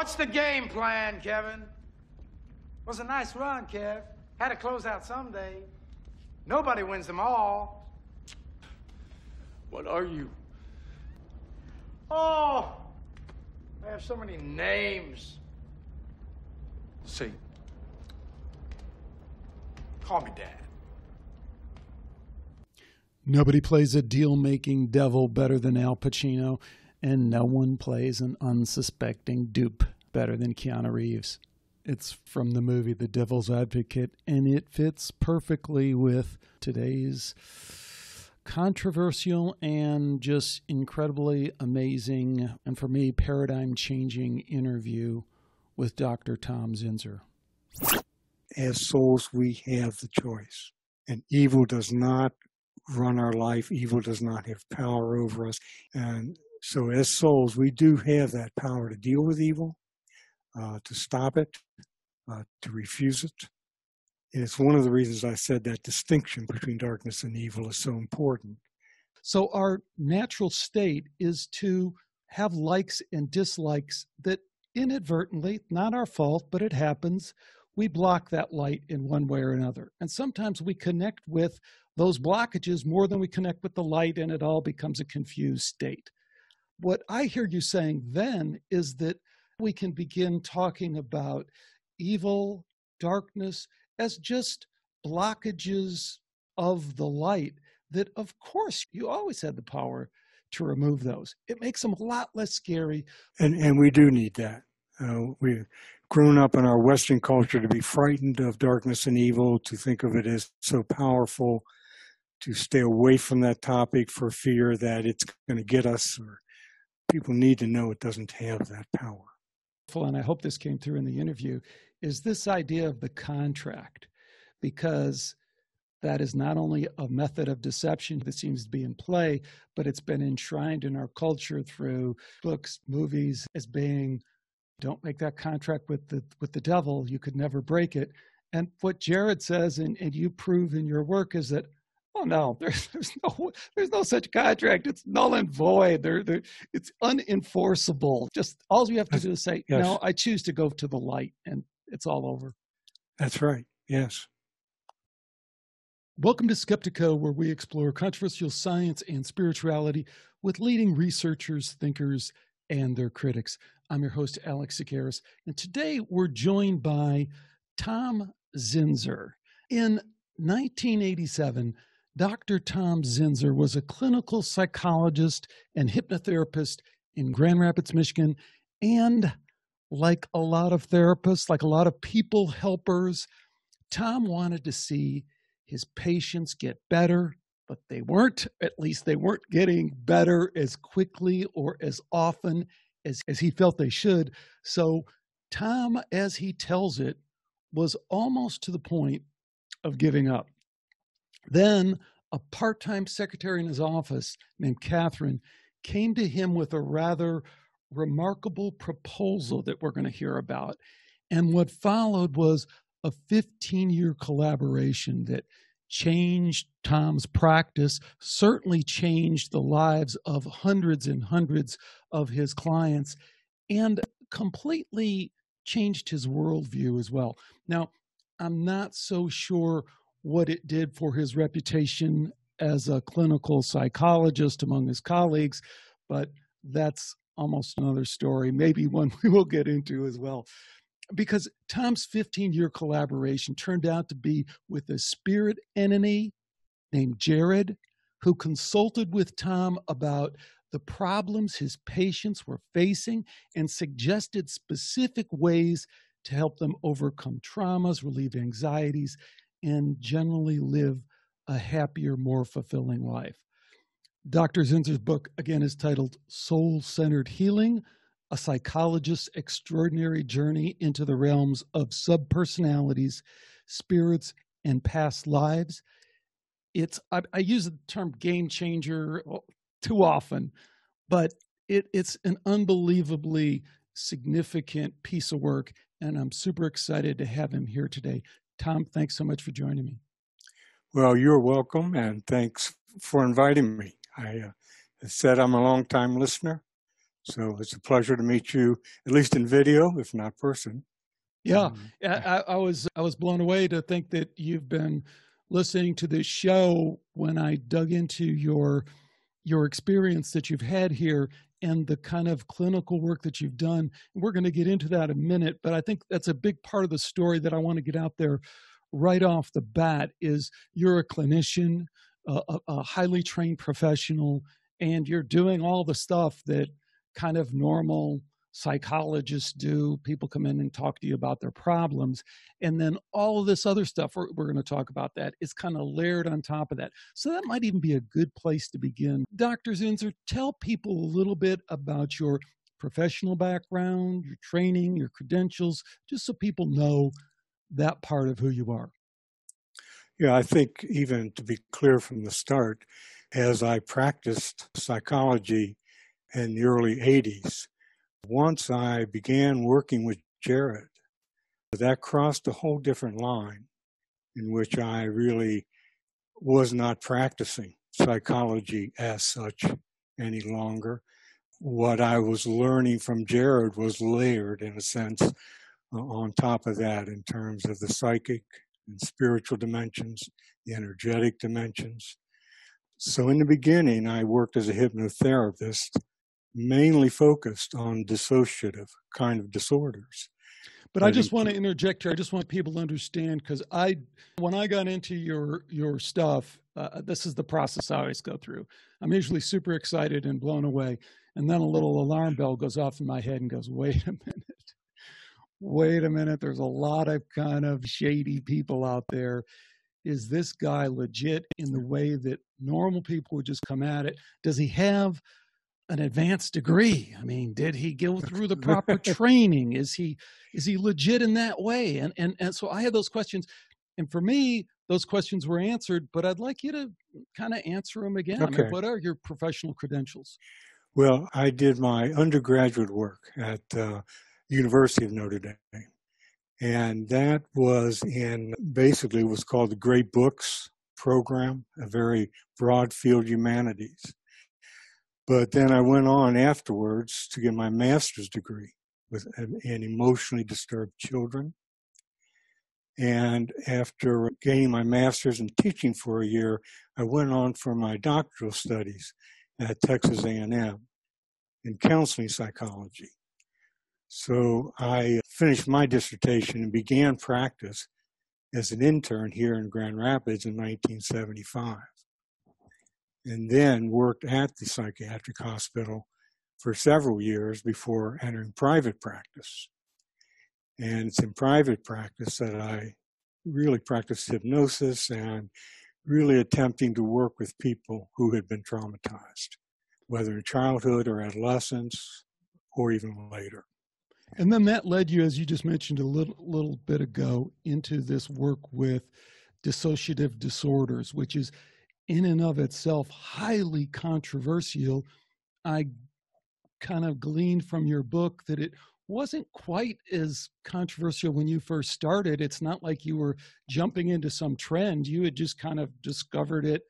What's the game plan, Kevin? Was a nice run, Kev. Had to close out someday. Nobody wins them all. What are you? Oh, I have so many names. See, Call me Dad. Nobody plays a deal making devil better than Al Pacino, and no one plays an unsuspecting dupe better than Keanu Reeves. It's from the movie The Devil's Advocate, and it fits perfectly with today's controversial and just incredibly amazing, and for me, paradigm changing interview with Dr. Tom Zinser. As souls, we have the choice, and evil does not run our life. Evil does not have power over us. And so, as souls, we do have that power to deal with evil, uh, to stop it, uh, to refuse it. And it's one of the reasons I said that distinction between darkness and evil is so important. So, our natural state is to have likes and dislikes that inadvertently, not our fault, but it happens, we block that light in one way or another. And sometimes we connect with those blockages more than we connect with the light, and it all becomes a confused state. What I hear you saying then is that we can begin talking about evil, darkness, as just blockages of the light that, of course, you always had the power to remove those. It makes them a lot less scary. And, and we do need that. Uh, we've grown up in our Western culture to be frightened of darkness and evil, to think of it as so powerful, to stay away from that topic for fear that it's going to get us, or people need to know it doesn't have that power. And I hope this came through in the interview, is this idea of the contract, because that is not only a method of deception that seems to be in play, but it's been enshrined in our culture through books, movies, as being don't make that contract with the with the devil you could never break it and what jared says and, and you prove in your work is that oh no there's, there's no there's no such contract it's null and void there, there it's unenforceable just all you have to do is say yes. no i choose to go to the light and it's all over that's right yes Welcome to Skeptiko, where we explore controversial science and spirituality with leading researchers, thinkers, and their critics. I'm your host, Alex Tsakiris, and today we're joined by Tom Zinser. In 1987, Dr. Tom Zinser was a clinical psychologist and hypnotherapist in Grand Rapids, Michigan, and like a lot of therapists, like a lot of people helpers, Tom wanted to see his patients get better, but they weren't, at least they weren't getting better as quickly or as often as, as he felt they should. So Tom, as he tells it, was almost to the point of giving up. Then a part time secretary in his office named Catherine came to him with a rather remarkable proposal that we're going to hear about. And what followed was a 15 year collaboration that changed Tom's practice, certainly changed the lives of hundreds and hundreds of his clients, and completely changed his worldview as well. Now, I'm not so sure what it did for his reputation as a clinical psychologist among his colleagues, but that's almost another story, maybe one we will get into as well. Because Tom's 15 year collaboration turned out to be with a spirit entity named Jared, who consulted with Tom about the problems his patients were facing and suggested specific ways to help them overcome traumas, relieve anxieties, and generally live a happier, more fulfilling life. Dr. Zinser's book, again, is titled Soul Centered Healing a psychologist's extraordinary journey into the realms of subpersonalities, spirits, and past lives. It's I, I use the term game changer too often, but it, it's an unbelievably significant piece of work, and I'm super excited to have him here today. Tom, thanks so much for joining me. Well, you're welcome, and thanks for inviting me. I uh, said I'm a long time listener, So it's a pleasure to meet you, at least in video, if not person. Yeah, Um, I, I was I was blown away to think that you've been listening to this show when I dug into your your experience that you've had here and the kind of clinical work that you've done. We're going to get into that in a minute, but I think that's a big part of the story that I want to get out there right off the bat is you're a clinician, a, a, a highly trained professional, and you're doing all the stuff that kind of normal psychologists do. People come in and talk to you about their problems. And then all of this other stuff, we're, we're going to talk about that, is kind of layered on top of that. So that might even be a good place to begin. Dr. Zinser, tell people a little bit about your professional background, your training, your credentials, just so people know that part of who you are. Yeah, I think even to be clear from the start, as I practiced psychology in the early 80s, once I began working with Jared, that crossed a whole different line in which I really was not practicing psychology as such any longer. What I was learning from Jared was layered, in a sense, on top of that in terms of the psychic and spiritual dimensions, the energetic dimensions. So, in the beginning, I worked as a hypnotherapist mainly focused on dissociative kind of disorders. But I just want to interject here. I just want people to understand because I, when I got into your your stuff, uh, this is the process I always go through. I'm usually super excited and blown away, and then a little alarm bell goes off in my head and goes, "Wait a minute, wait a minute. There's a lot of kind of shady people out there. Is this guy legit in the way that normal people would just come at it? Does he have?" An advanced degree. I mean did he go through the proper training? Is he is he legit in that way? And and and so i had those questions. And for me those questions were answered but i'd like you to kind of answer them again. Okay. I mean, what are your professional credentials? Well, I did my undergraduate work at uh, University of Notre Dame, and that was in basically was called the Great Books program, a very broad field humanities. But then I went on afterwards to get my master's degree with in emotionally disturbed children. And after gaining my master's and teaching for a year, I went on for my doctoral studies at Texas A&M in counseling psychology. So I finished my dissertation and began practice as an intern here in Grand Rapids in 1975. And then worked at the psychiatric hospital for several years before entering private practice. And it's in private practice that I really practiced hypnosis and really attempting to work with people who had been traumatized, whether in childhood or adolescence or even later. and then that led you as you just mentioned a little little bit ago into this work with dissociative disorders which is in and of itself highly controversial i kind of gleaned from your book that it wasn't quite as controversial when you first started. It's not like you were jumping into some trend. You had just kind of discovered it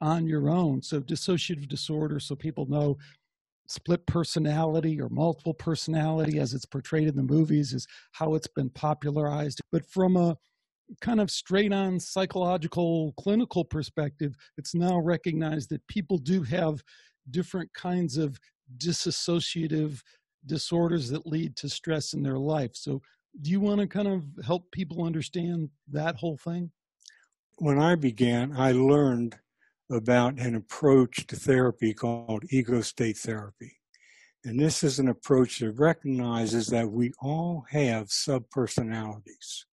on your own. So dissociative disorder so people know split personality or multiple personality as it's portrayed in the movies is how it's been popularized. But from a kind of straight on psychological clinical perspective it's now recognized that people do have different kinds of disassociative disorders that lead to stress in their life so do you want to kind of help people understand that whole thing When I began, I learned about an approach to therapy called ego state therapy. And this is an approach that recognizes that we all have subpersonalities.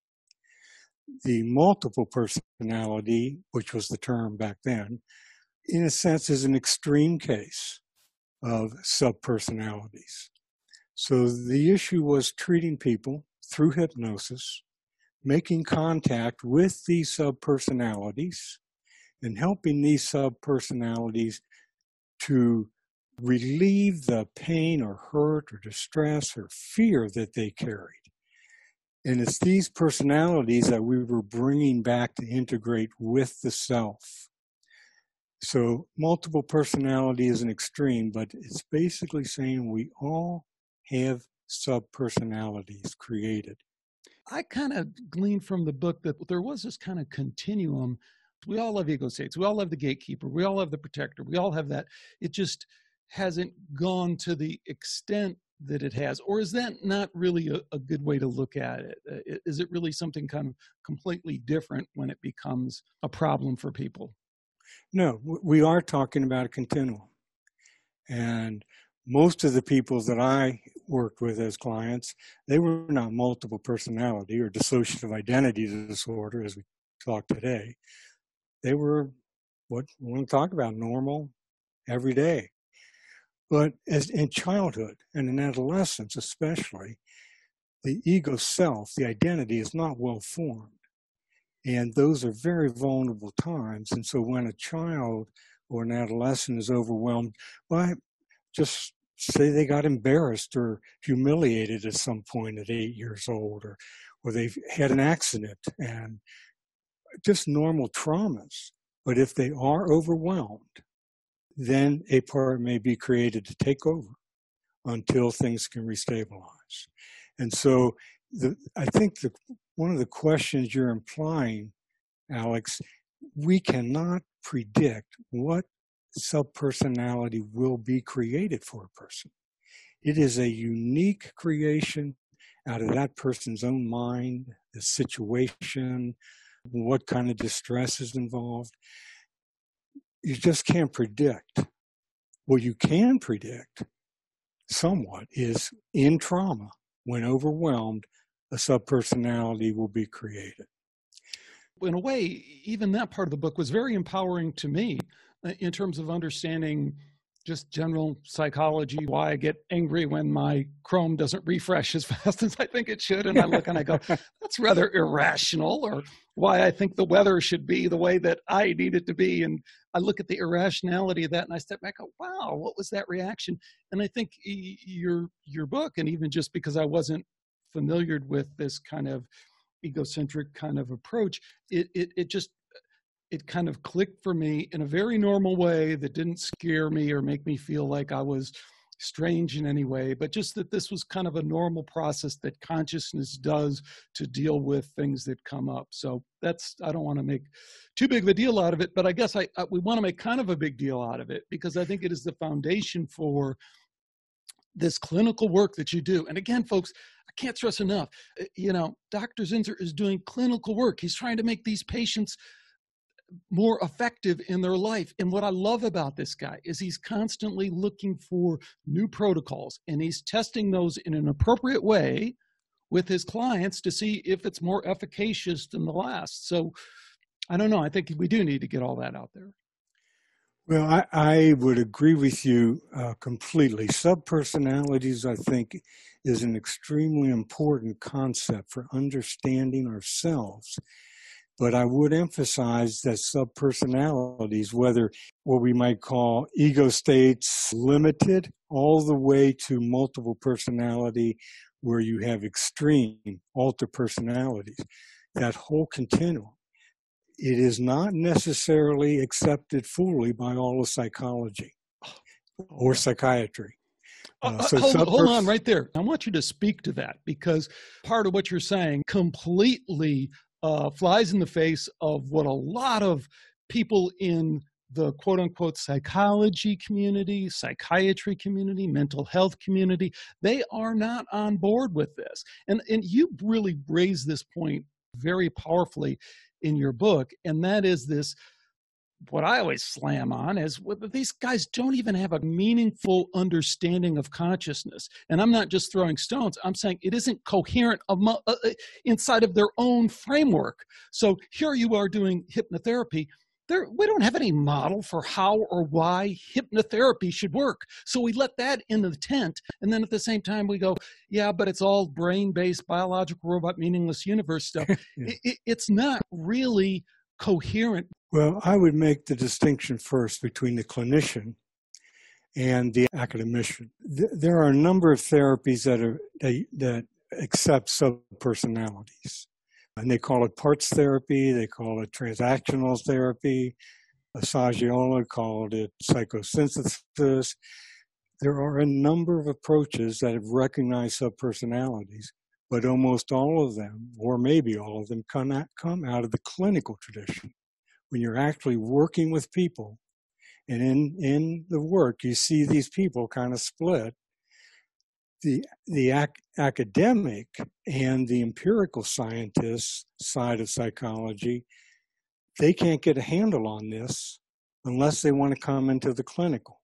The multiple personality, which was the term back then, in a sense is an extreme case of subpersonalities. So the issue was treating people through hypnosis, making contact with these subpersonalities, and helping these subpersonalities to relieve the pain or hurt or distress or fear that they carried. And it's these personalities that we were bringing back to integrate with the self. So multiple personality is an extreme, but it's basically saying we all have subpersonalities created. I kind of gleaned from the book that there was this kind of continuum. We all have ego states. We all have the gatekeeper. We all have the protector. We all have that. It just hasn't gone to the extent that it has. Or is that not really a, a good way to look at it? Uh, it really something kind of completely different when it becomes a problem for people? No, we are talking about a continuum. And most of the people that I worked with as clients, they were not multiple personality or dissociative identity disorder, as we talk today. They were what we want to talk about normal, everyday. But as in childhood and in adolescence, especially, the ego self, the identity, is not well formed. And those are very vulnerable times. And so when a child or an adolescent is overwhelmed by just say they got embarrassed or humiliated at some point at eight years old or or they've had an accident and just normal traumas. But if they are overwhelmed, then a part may be created to take over until things can restabilize. And so the, I think the, one of the questions you're implying, Alex, we cannot predict what subpersonality will be created for a person. It is a unique creation out of that person's own mind, the situation, what kind of distress is involved. You just can't predict. What you can predict somewhat is in trauma, when overwhelmed, a subpersonality will be created. In a way, even that part of the book was very empowering to me uh, in terms of understanding just general psychology, why I get angry when my Chrome doesn't refresh as fast as I think it should. And I look and I go, that's rather irrational, or why I think the weather should be the way that I need it to be. And I look at the irrationality of that and I step back, go, wow, what was that reaction? And I think your your book, and even just because I wasn't familiar with this kind of egocentric kind of approach, it it, it just it kind of clicked for me in a very normal way that didn't scare me or make me feel like I was strange in any way, but just that this was kind of a normal process that consciousness does to deal with things that come up. So that's, I don't want to make too big of a deal out of it, but I guess I, I we want to make kind of a big deal out of it because I think it is the foundation for this clinical work that you do. And again, folks, I can't stress enough, uh, you know, Dr. Zinser is doing clinical work. He's trying to make these patients more effective in their life. And what I love about this guy is he's constantly looking for new protocols and he's testing those in an appropriate way with his clients to see if it's more efficacious than the last. So I don't know. I think we do need to get all that out there. Well, I, I would agree with you uh, completely. Subpersonalities, I think, is an extremely important concept for understanding ourselves but I would emphasize that subpersonalities, whether what we might call ego states limited, all the way to multiple personality, where you have extreme alter personalities, that whole continuum, it is not necessarily accepted fully by all of psychology or psychiatry. Uh, uh, so hold, hold, on right there. I want you to speak to that because part of what you're saying completely uh, flies in the face of what a lot of people in the quote unquote psychology community, psychiatry community, mental health community, they are not on board with this. And, and you really raise this point very powerfully in your book, and that is this what I always slam on is these guys don't even have a meaningful understanding of consciousness. And I'm not just throwing stones, I'm saying it isn't coherent uh, uh, inside of their own framework. So here you are doing hypnotherapy. There, we don't have any model for how or why hypnotherapy should work. So we let that in the tent. And then at the same time, we go, yeah, but it's all brain based, biological, robot, meaningless universe stuff. yeah. it, it's not really coherent well, I would make the distinction first between the clinician and the academician. There are a number of therapies that are that accept subpersonalities, and they call it parts therapy. They call it transactional therapy. Assagioli called it psychosynthesis. There are a number of approaches that have recognized subpersonalities, but almost all of them, or maybe all of them, come come out of the clinical tradition. When you're actually working with people, and in, in the work, you see these people kind of split. The, the ac- academic and the empirical scientist side of psychology they can't get a handle on this unless they want to come into the clinical.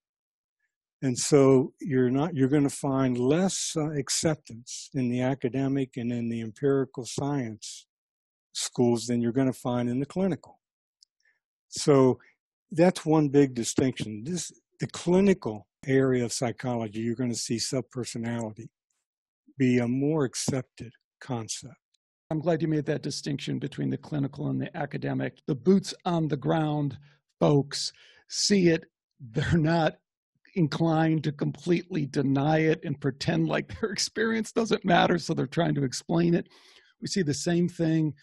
And so you're not you're going to find less uh, acceptance in the academic and in the empirical science schools than you're going to find in the clinical. So that's one big distinction. This the clinical area of psychology, you're going to see subpersonality be a more accepted concept. I'm glad you made that distinction between the clinical and the academic. The boots on the ground folks see it, they're not inclined to completely deny it and pretend like their experience doesn't matter, so they're trying to explain it. We see the same thing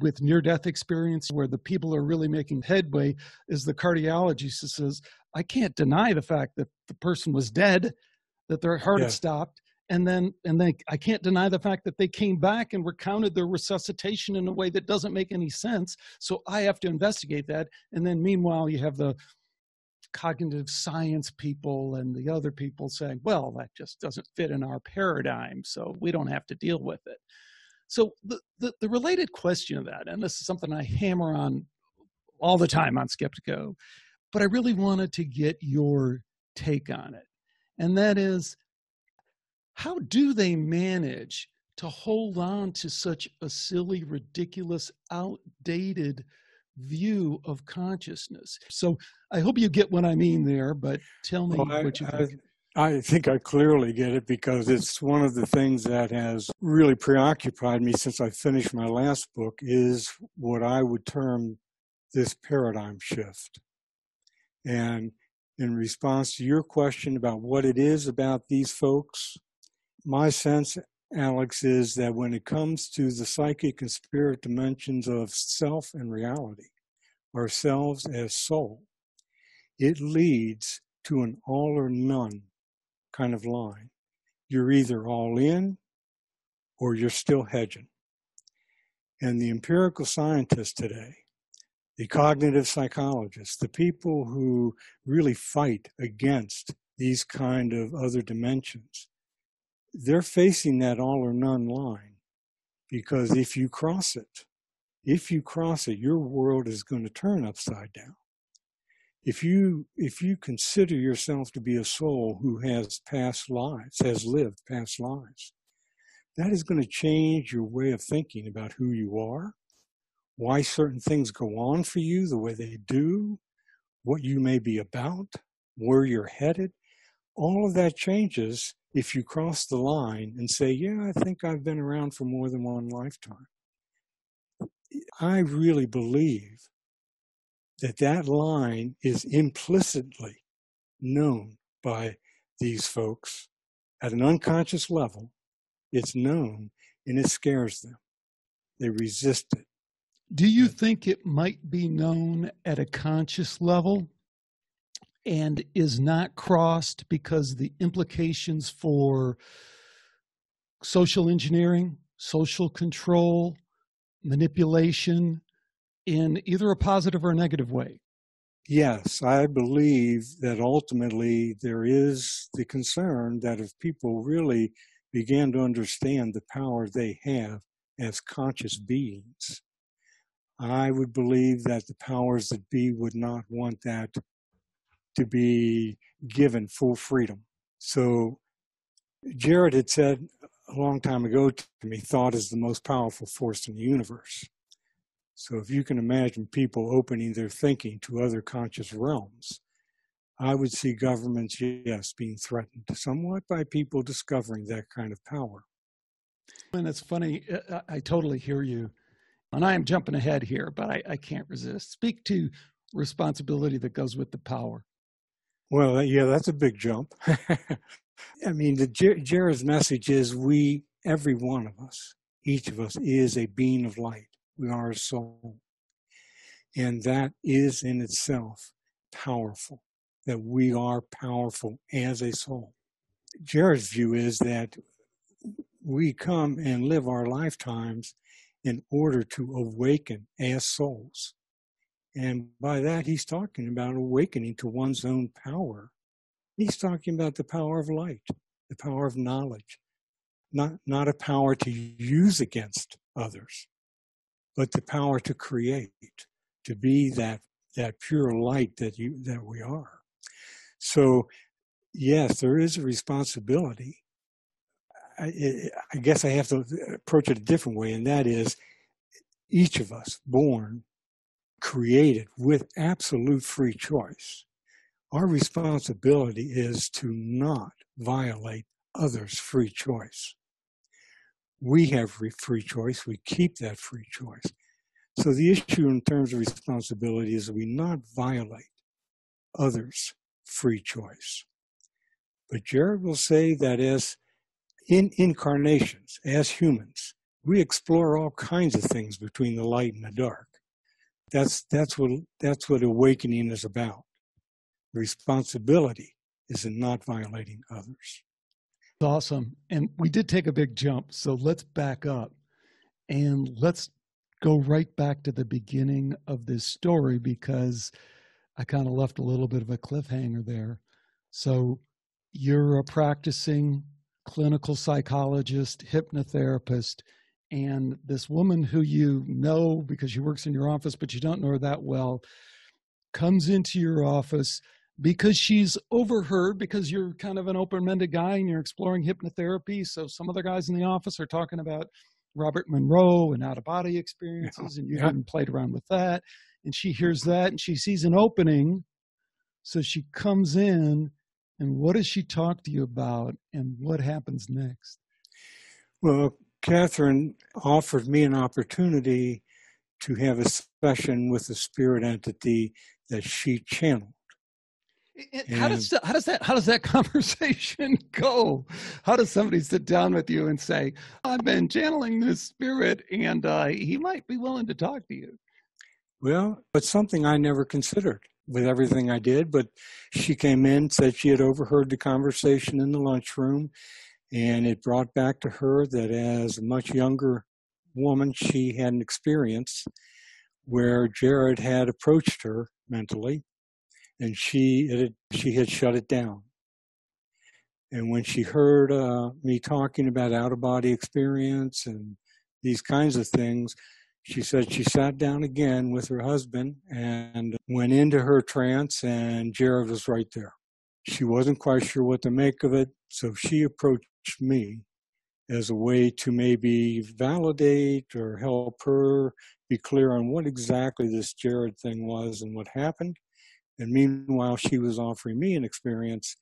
with near death experience where the people are really making headway is the cardiologist who says, I can't deny the fact that the person was dead, that their heart yeah. had stopped and then and then I can't deny the fact that they came back and recounted their resuscitation in a way that doesn't make any sense. So I have to investigate that. And then meanwhile, you have the cognitive science people and the other people saying, well, that just doesn't fit in our paradigm, so we don't have to deal with it. So the, the, the related question of that, and this is something I hammer on all the time on Skeptiko, but I really wanted to get your take on it. And that is how do they manage to hold on to such a silly, ridiculous, outdated view of consciousness? So I hope you get what I mean there, but tell me well, what you think. I, I think I clearly get it because it's one of the things that has really preoccupied me since I finished my last book is what I would term this paradigm shift. And in response to your question about what it is about these folks my sense, Alex, is that when it comes to the psychic and spirit dimensions of self and reality, ourselves as soul, it leads to an all or none kind of line. You're either all in or you're still hedging. And the empirical scientists today, the cognitive psychologists, the people who really fight against these kind of other dimensions, they're facing that all or none line because if you cross it, if you cross it, your world is going to turn upside down. If you if you consider yourself to be a soul who has past lives, has lived past lives, that is going to change your way of thinking about who you are, why certain things go on for you the way they do, what you may be about, where you're headed. All of that changes if you cross the line and say, Yeah, I think I've been around for more than one lifetime, I really believe that that line is implicitly known by these folks at an unconscious level. It's known and it scares them. They resist it. Do you think it might be known at a conscious level? And is not crossed because the implications for social engineering, social control, manipulation in either a positive or a negative way. Yes, I believe that ultimately there is the concern that if people really began to understand the power they have as conscious beings, I would believe that the powers that be would not want that to be given full freedom. So Jared had said a long time ago to me, thought is the most powerful force in the universe. So if you can imagine people opening their thinking to other conscious realms, I would see governments, yes, being threatened somewhat by people discovering that kind of power. And it's funny, uh, I, I totally hear you. And I am jumping ahead here, but I, I can't resist. Speak to responsibility that goes with the power. Well, yeah, that's a big jump. I mean, the Jared's message is we, every one of us, each of us is a being of light. We are a soul. And that is in itself powerful, that we are powerful as a soul. Jared's view is that we come and live our lifetimes in order to awaken as souls. And by that, he's talking about awakening to one's own power. He's talking about the power of light, the power of knowledge, not, not a power to use against others, but the power to create, to be that, that pure light that you, that we are. So yes, there is a responsibility. I, I, guess I have to approach it a different way, and that is each of us born, created with absolute free choice. Our responsibility is to not violate others' free choice. We have free choice, we keep that free choice. So the issue in terms of responsibility is we not violate others' free choice. But Jared will say that as in incarnations, as humans, we explore all kinds of things between the light and the dark. That's that's what that's what awakening is about. Responsibility is in not violating others. Awesome. And we did take a big jump, so let's back up and let's go right back to the beginning of this story because I kind of left a little bit of a cliffhanger there. So you're a practicing clinical psychologist, hypnotherapist, and this woman who you know because she works in your office, but you don't know her that well, comes into your office because she's overheard because you're kind of an open-minded guy and you're exploring hypnotherapy. So some other guys in the office are talking about Robert Monroe and out-of-body experiences, and you yeah. haven't played around with that. And she hears that and she sees an opening. So she comes in and what does she talk to you about and what happens next? Well, Catherine offered me an opportunity to have a session with a spirit entity that she channeled. how does how does that how does that conversation go? How does somebody sit down with you and say, "I've been channeling this spirit, and uh, he might be willing to talk to you"? Well, it's something I never considered with everything I did, but she came in, said she had overheard the conversation in the lunchroom, and it brought back to her that as a much younger woman, she had an experience where Jared had approached her mentally, and she had, she had shut it down. And when she heard uh, me talking about out of body experience and these kinds of things, she said she sat down again with her husband and went into her trance, and Jared was right there. She wasn't quite sure what to make of it, so she approached me as a way to maybe validate or help her be clear on what exactly this Jared thing was and what happened. And meanwhile, she was offering me an experience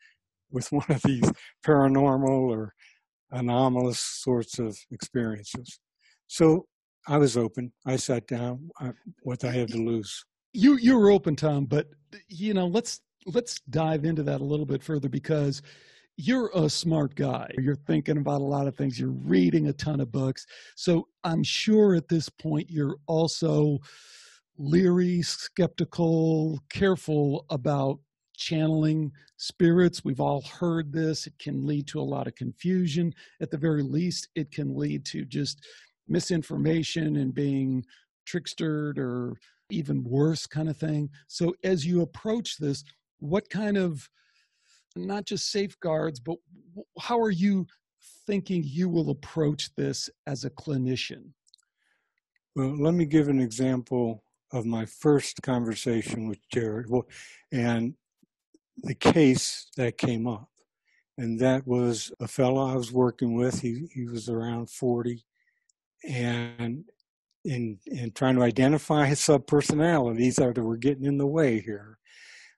with one of these paranormal or anomalous sorts of experiences. So I was open. I sat down. I, what I had to lose. You you were open, Tom. But you know, let's let's dive into that a little bit further because you're a smart guy. You're thinking about a lot of things. You're reading a ton of books. So I'm sure at this point you're also leery, skeptical, careful about channeling spirits. We've all heard this. It can lead to a lot of confusion. At the very least, it can lead to just misinformation and being trickstered or even worse kind of thing. So as you approach this, what kind of not just safeguards, but how are you thinking you will approach this as a clinician? Well, let me give an example of my first conversation with Jared and the case that came up. And that was a fellow I was working with. He, he was around 40 and in in trying to identify his subpersonalities that were getting in the way here.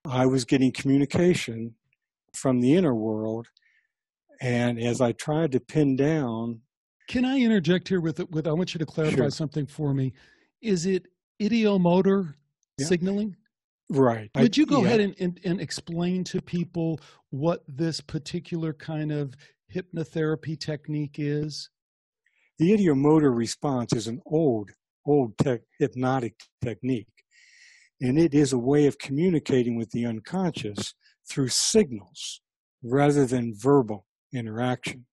I was getting communication from the inner world, and as I tried to pin down. Can I interject here with it? with? I want you to clarify sure. something for me. Is it ideomotor yeah. signaling? Right. Would you go yeah. ahead and, and, and explain to people what this particular kind of hypnotherapy technique is? The ideomotor response is an old, old tech, hypnotic technique. And it is a way of communicating with the unconscious through signals rather than verbal interaction.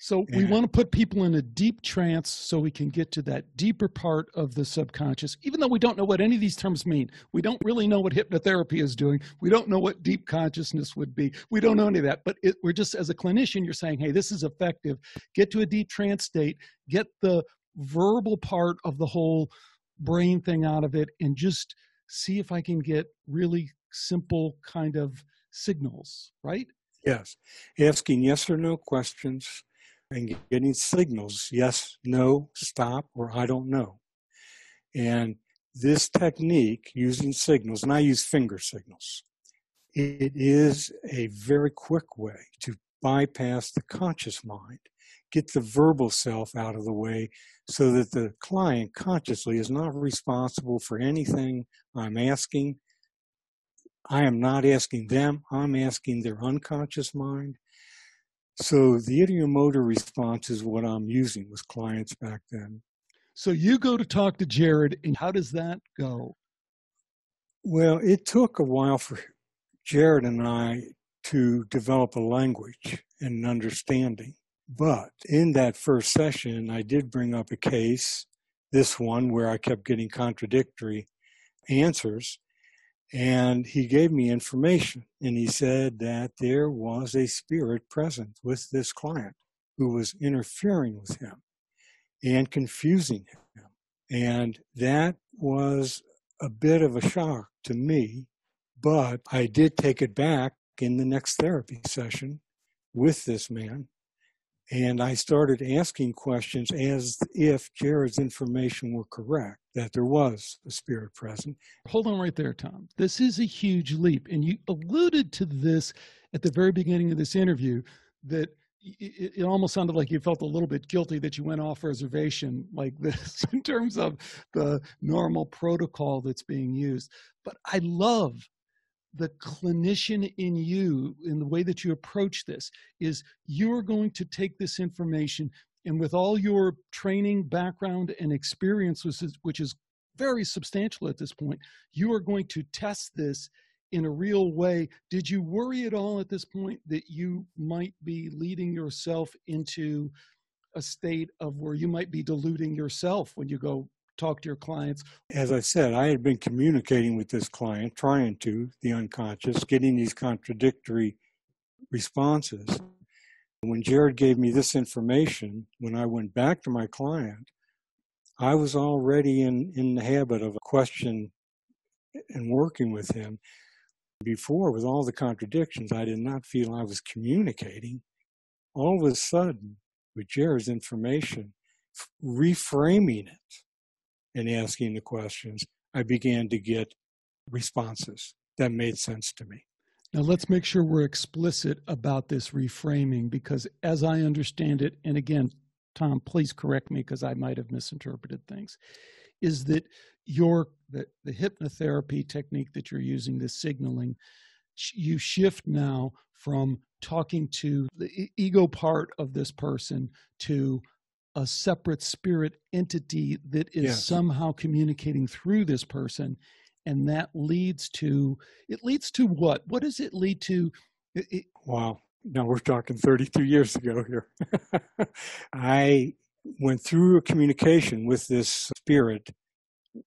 So we want to put people in a deep trance so we can get to that deeper part of the subconscious, even though we don't know what any of these terms mean. We don't really know what hypnotherapy is doing. We don't know what deep consciousness would be. We don't know any of that. But it, we're just, as a clinician, you're saying, hey, this is effective. Get to a deep trance state, get the verbal part of the whole brain thing out of it, and just see if I can get really simple kind of signals, right? Yes. Asking yes or no questions and getting signals yes, no, stop, or I don't know. And this technique using signals, and I use finger signals, it is a very quick way to bypass the conscious mind, get the verbal self out of the way so that the client consciously is not responsible for anything I'm asking. I am not asking them, I'm asking their unconscious mind. So the ideomotor response is what I'm using with clients back then. So you go to talk to Jared, and how does that go? Well, it took a while for Jared and I to develop a language and an understanding. But in that first session, I did bring up a case, this one where I kept getting contradictory answers. And he gave me information and he said that there was a spirit present with this client who was interfering with him and confusing him. And that was a bit of a shock to me, but I did take it back in the next therapy session with this man. And I started asking questions as if Jared's information were correct, that there was a spirit present. Hold on right there, Tom. This is a huge leap. And you alluded to this at the very beginning of this interview that it, it almost sounded like you felt a little bit guilty that you went off reservation like this in terms of the normal protocol that's being used. But I love the clinician in you in the way that you approach this is you're going to take this information and with all your training background and experience which is, which is very substantial at this point you are going to test this in a real way. Did you worry at all at this point that you might be leading yourself into a state of where you might be deluding yourself when you go talk to your clients As I said, I had been communicating with this client, trying to, the unconscious, getting these contradictory responses. When Jared gave me this information, when I went back to my client, I was already in, in the habit of a question and working with him. Before, with all the contradictions, I did not feel I was communicating. All of a sudden, with Jared's information, reframing it and asking the questions, I began to get responses that made sense to me. Now, let's make sure we're explicit about this reframing because, as I understand it, and again, Tom, please correct me because I might have misinterpreted things, is that your the, the hypnotherapy technique that you're using, the signaling, you shift now from talking to the ego part of this person to a separate spirit entity that is Yes. somehow communicating through this person and that leads to it leads to what what does it lead to It- it- Wow. Now we're talking 32 years ago here. I went through a communication with this spirit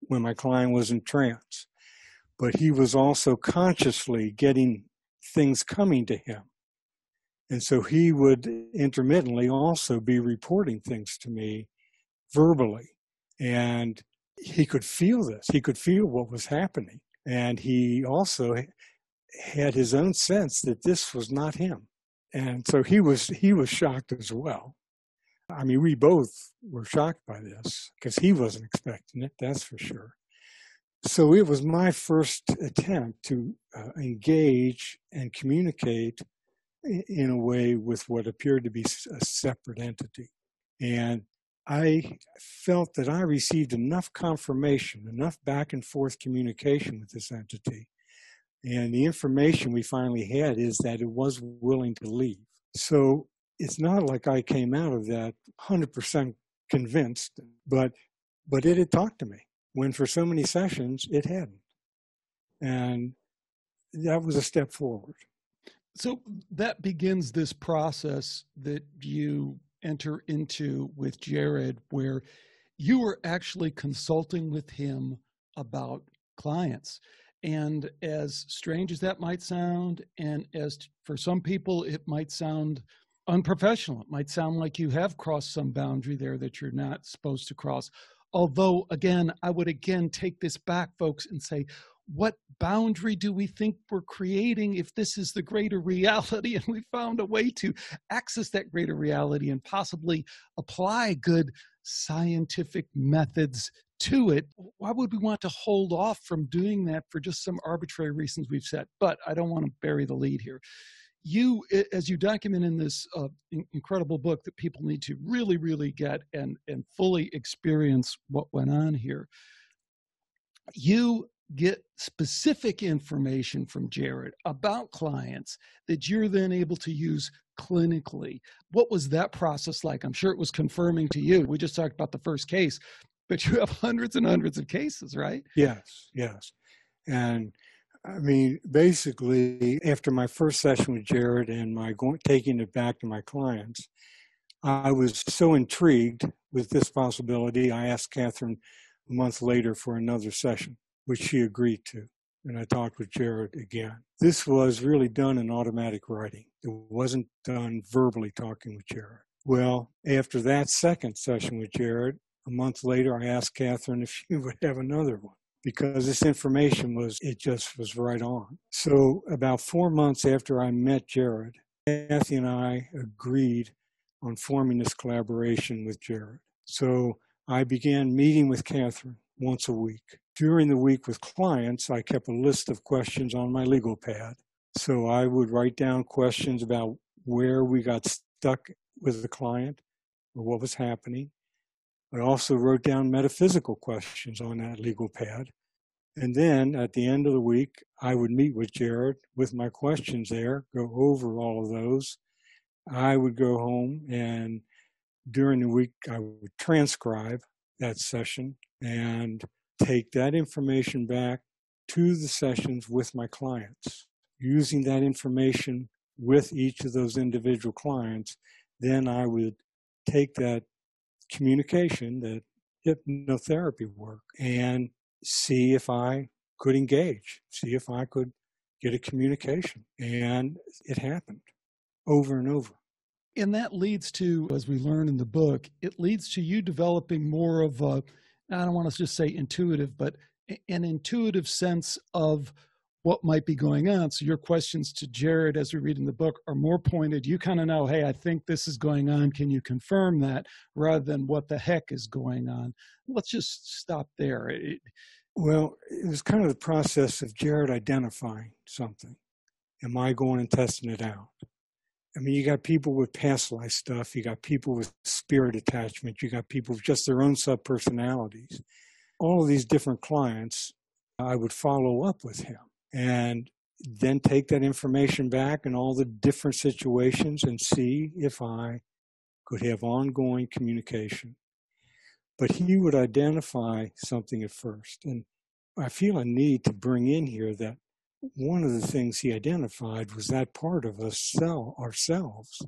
when my client was in trance, but he was also consciously getting things coming to him. And so he would intermittently also be reporting things to me verbally. And he could feel this. He could feel what was happening. And he also had his own sense that this was not him. And so he was he was shocked as well. I mean, we both were shocked by this because he wasn't expecting it, that's for sure. So it was my first attempt to uh, engage and communicate in a way with what appeared to be a separate entity. And I felt that I received enough confirmation, enough back and forth communication with this entity. And the information we finally had is that it was willing to leave. So it's not like I came out of that 100% convinced, but but it had talked to me when for so many sessions it hadn't. And that was a step forward. So that begins this process that you enter into with Jared, where you were actually consulting with him about clients. And as strange as that might sound, and as for some people, it might sound unprofessional. It might sound like you have crossed some boundary there that you're not supposed to cross. Although, again, I would again take this back, folks, and say, what boundary do we think we're creating if this is the greater reality and we found a way to access that greater reality and possibly apply good scientific methods to it? Why would we want to hold off from doing that for just some arbitrary reasons we've set? But i don't want to bury the lead here. You as you document in this uh, incredible book that people need to really really get and and fully experience what went on here you get specific information from Jared about clients that you're then able to use clinically. What was that process like? I'm sure it was confirming to you. We just talked about the first case, but you have hundreds and hundreds of cases, right? Yes, yes. And I mean, basically, after my first session with Jared and my going, taking it back to my clients, I was so intrigued with this possibility. I asked Catherine a month later for another session which she agreed to. And I talked with Jared again. This was really done in automatic writing. It wasn't done verbally talking with Jared. Well, after that second session with Jared, a month later, I asked Catherine if she would have another one because this information was, it just was right on. So about four months after I met Jared, Kathy and I agreed on forming this collaboration with Jared. So I began meeting with Catherine once a week. During the week with clients, I kept a list of questions on my legal pad. So I would write down questions about where we got stuck with the client or what was happening. I also wrote down metaphysical questions on that legal pad. And then at the end of the week, I would meet with Jared with my questions there, go over all of those. I would go home and during the week, I would transcribe that session and take that information back to the sessions with my clients. Using that information with each of those individual clients, then I would take that communication, that hypnotherapy work, and see if I could engage, see if I could get a communication. And it happened over and over. And that leads to, as we learn in the book, it leads to you developing more of a I don't want to just say intuitive, but an intuitive sense of what might be going on. So your questions to Jared as we read in the book are more pointed. You kind of know, hey, I think this is going on. Can you confirm that? Rather than what the heck is going on. Let's just stop there. It, well, it was kind of the process of Jared identifying something. Am I going and testing it out? I mean, you got people with past life stuff, you got people with spirit attachment, you got people with just their own sub personalities. All of these different clients, I would follow up with him and then take that information back in all the different situations and see if I could have ongoing communication. But he would identify something at first. And I feel a need to bring in here that one of the things he identified was that part of us cell ourselves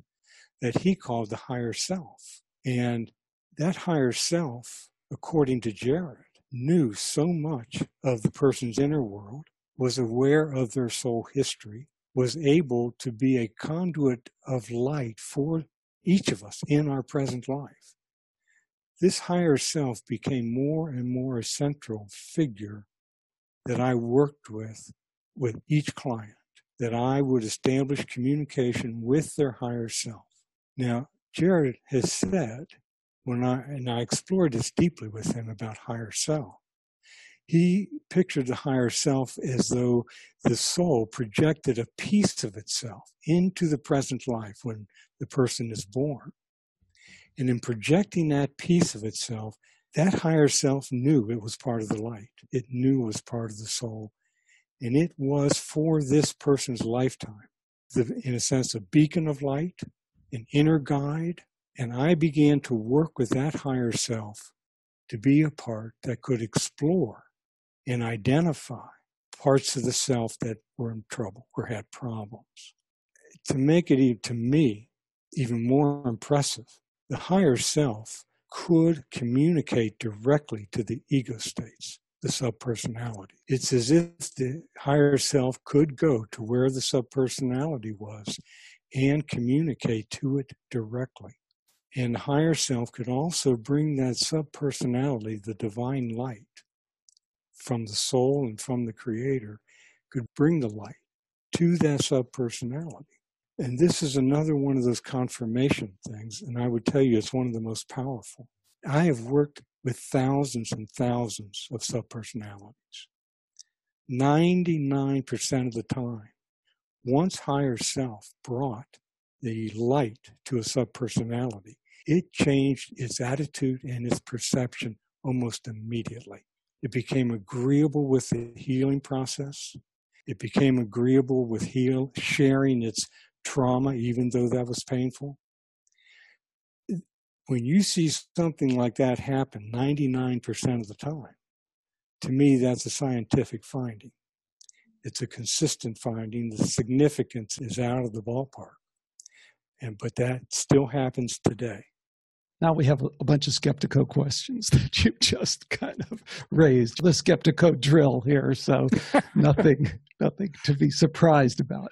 that he called the higher self. And that higher self, according to Jared, knew so much of the person's inner world, was aware of their soul history, was able to be a conduit of light for each of us in our present life. This higher self became more and more a central figure that I worked with with each client that I would establish communication with their higher self. Now, Jared has said, when I, and I explored this deeply with him about higher self, he pictured the higher self as though the soul projected a piece of itself into the present life when the person is born. And in projecting that piece of itself, that higher self knew it was part of the light. It knew it was part of the soul and it was for this person's lifetime. The, in a sense, a beacon of light, an inner guide. And I began to work with that higher self to be a part that could explore and identify parts of the self that were in trouble or had problems. To make it, even to me, even more impressive, the higher self could communicate directly to the ego states, the subpersonality. It's as if the higher self could go to where the subpersonality was and communicate to it directly. And higher self could also bring that subpersonality, the divine light, from the soul and from the creator, could bring the light to that subpersonality. And this is another one of those confirmation things. And I would tell you it's one of the most powerful. I have worked with thousands and thousands of subpersonalities. 99% of the time, once higher self brought the light to a subpersonality, it changed its attitude and its perception almost immediately. It became agreeable with the healing process. It became agreeable with heal, sharing its trauma, even though that was painful. When you see something like that happen 99% of the time, to me, that's a scientific finding. It's a consistent finding. The significance is out of the ballpark. And, but that still happens today. Now we have a bunch of Skeptiko questions that you just kind of raised. The Skeptiko drill here, so nothing, nothing to be surprised about.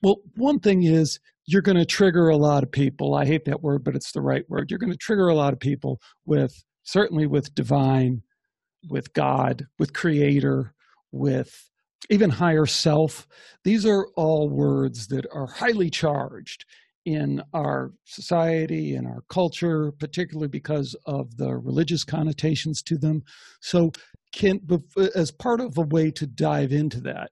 Well, one thing is you're going to trigger a lot of people. I hate that word, but it's the right word. You're going to trigger a lot of people with certainly with divine, with God, with creator, with even higher self. These are all words that are highly charged in our society and our culture, particularly because of the religious connotations to them. So, can as part of a way to dive into that,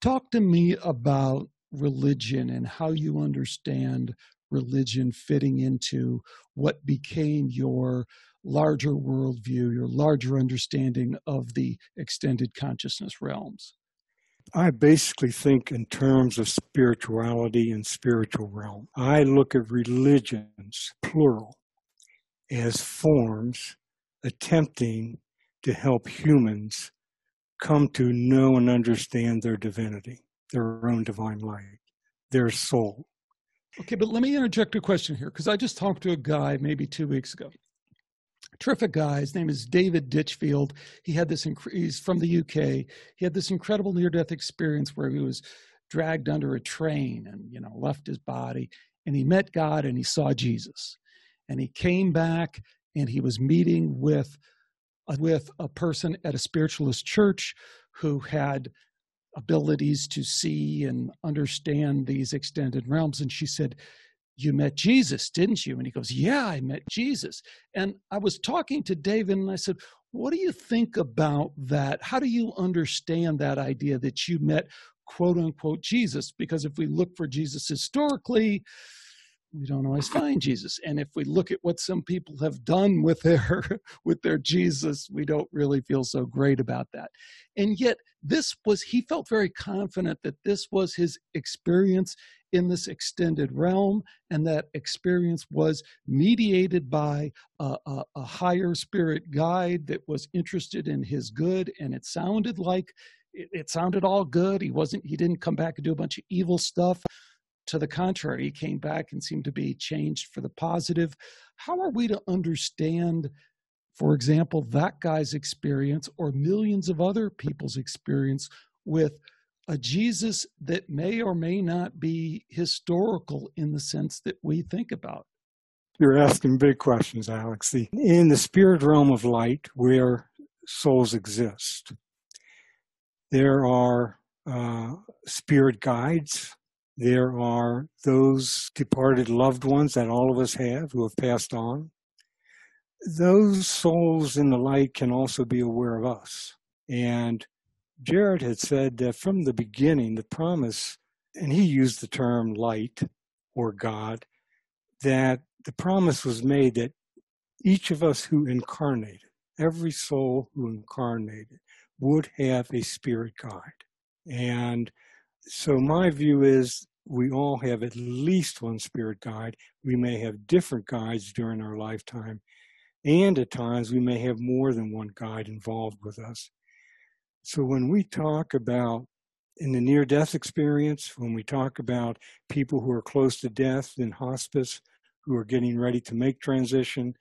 talk to me about religion and how you understand religion fitting into what became your larger worldview, your larger understanding of the extended consciousness realms. I basically think in terms of spirituality and spiritual realm. I look at religions, plural, as forms attempting to help humans come to know and understand their divinity, their own divine light, their soul. Okay, but let me interject a question here because I just talked to a guy maybe two weeks ago terrific guy. His name is David Ditchfield. He had this, inc- he's from the UK. He had this incredible near death experience where he was dragged under a train and, you know, left his body. And he met God and he saw Jesus. And he came back and he was meeting with, uh, with a person at a spiritualist church who had abilities to see and understand these extended realms. And she said, you met Jesus, didn't you? And he goes, Yeah, I met Jesus. And I was talking to David and I said, What do you think about that? How do you understand that idea that you met quote unquote Jesus? Because if we look for Jesus historically, we don't always find Jesus. And if we look at what some people have done with their with their Jesus, we don't really feel so great about that. And yet this was he felt very confident that this was his experience in this extended realm and that experience was mediated by a, a, a higher spirit guide that was interested in his good and it sounded like it, it sounded all good he wasn't he didn't come back and do a bunch of evil stuff to the contrary, he came back and seemed to be changed for the positive. How are we to understand, for example, that guy's experience or millions of other people's experience with a Jesus that may or may not be historical in the sense that we think about? You're asking big questions, Alex. In the spirit realm of light, where souls exist, there are uh, spirit guides there are those departed loved ones that all of us have who have passed on. Those souls in the light can also be aware of us. And Jared had said that from the beginning, the promise, and he used the term light or God, that the promise was made that each of us who incarnated, every soul who incarnated, would have a spirit guide. And so my view is we all have at least one spirit guide. We may have different guides during our lifetime, and at times we may have more than one guide involved with us. So when we talk about in the near death experience, when we talk about people who are close to death in hospice, who are getting ready to make transition,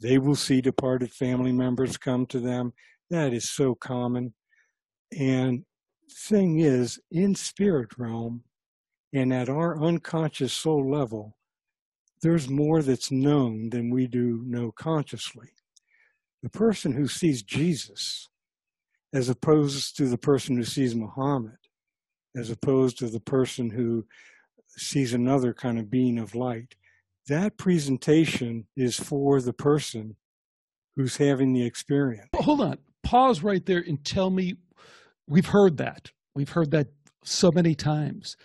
they will see departed family members come to them. That is so common. And thing is, in spirit realm and at our unconscious soul level, there's more that's known than we do know consciously. The person who sees Jesus, as opposed to the person who sees Muhammad, as opposed to the person who sees another kind of being of light, that presentation is for the person who's having the experience. Hold on. Pause right there and tell me we've heard that. We've heard that so many times.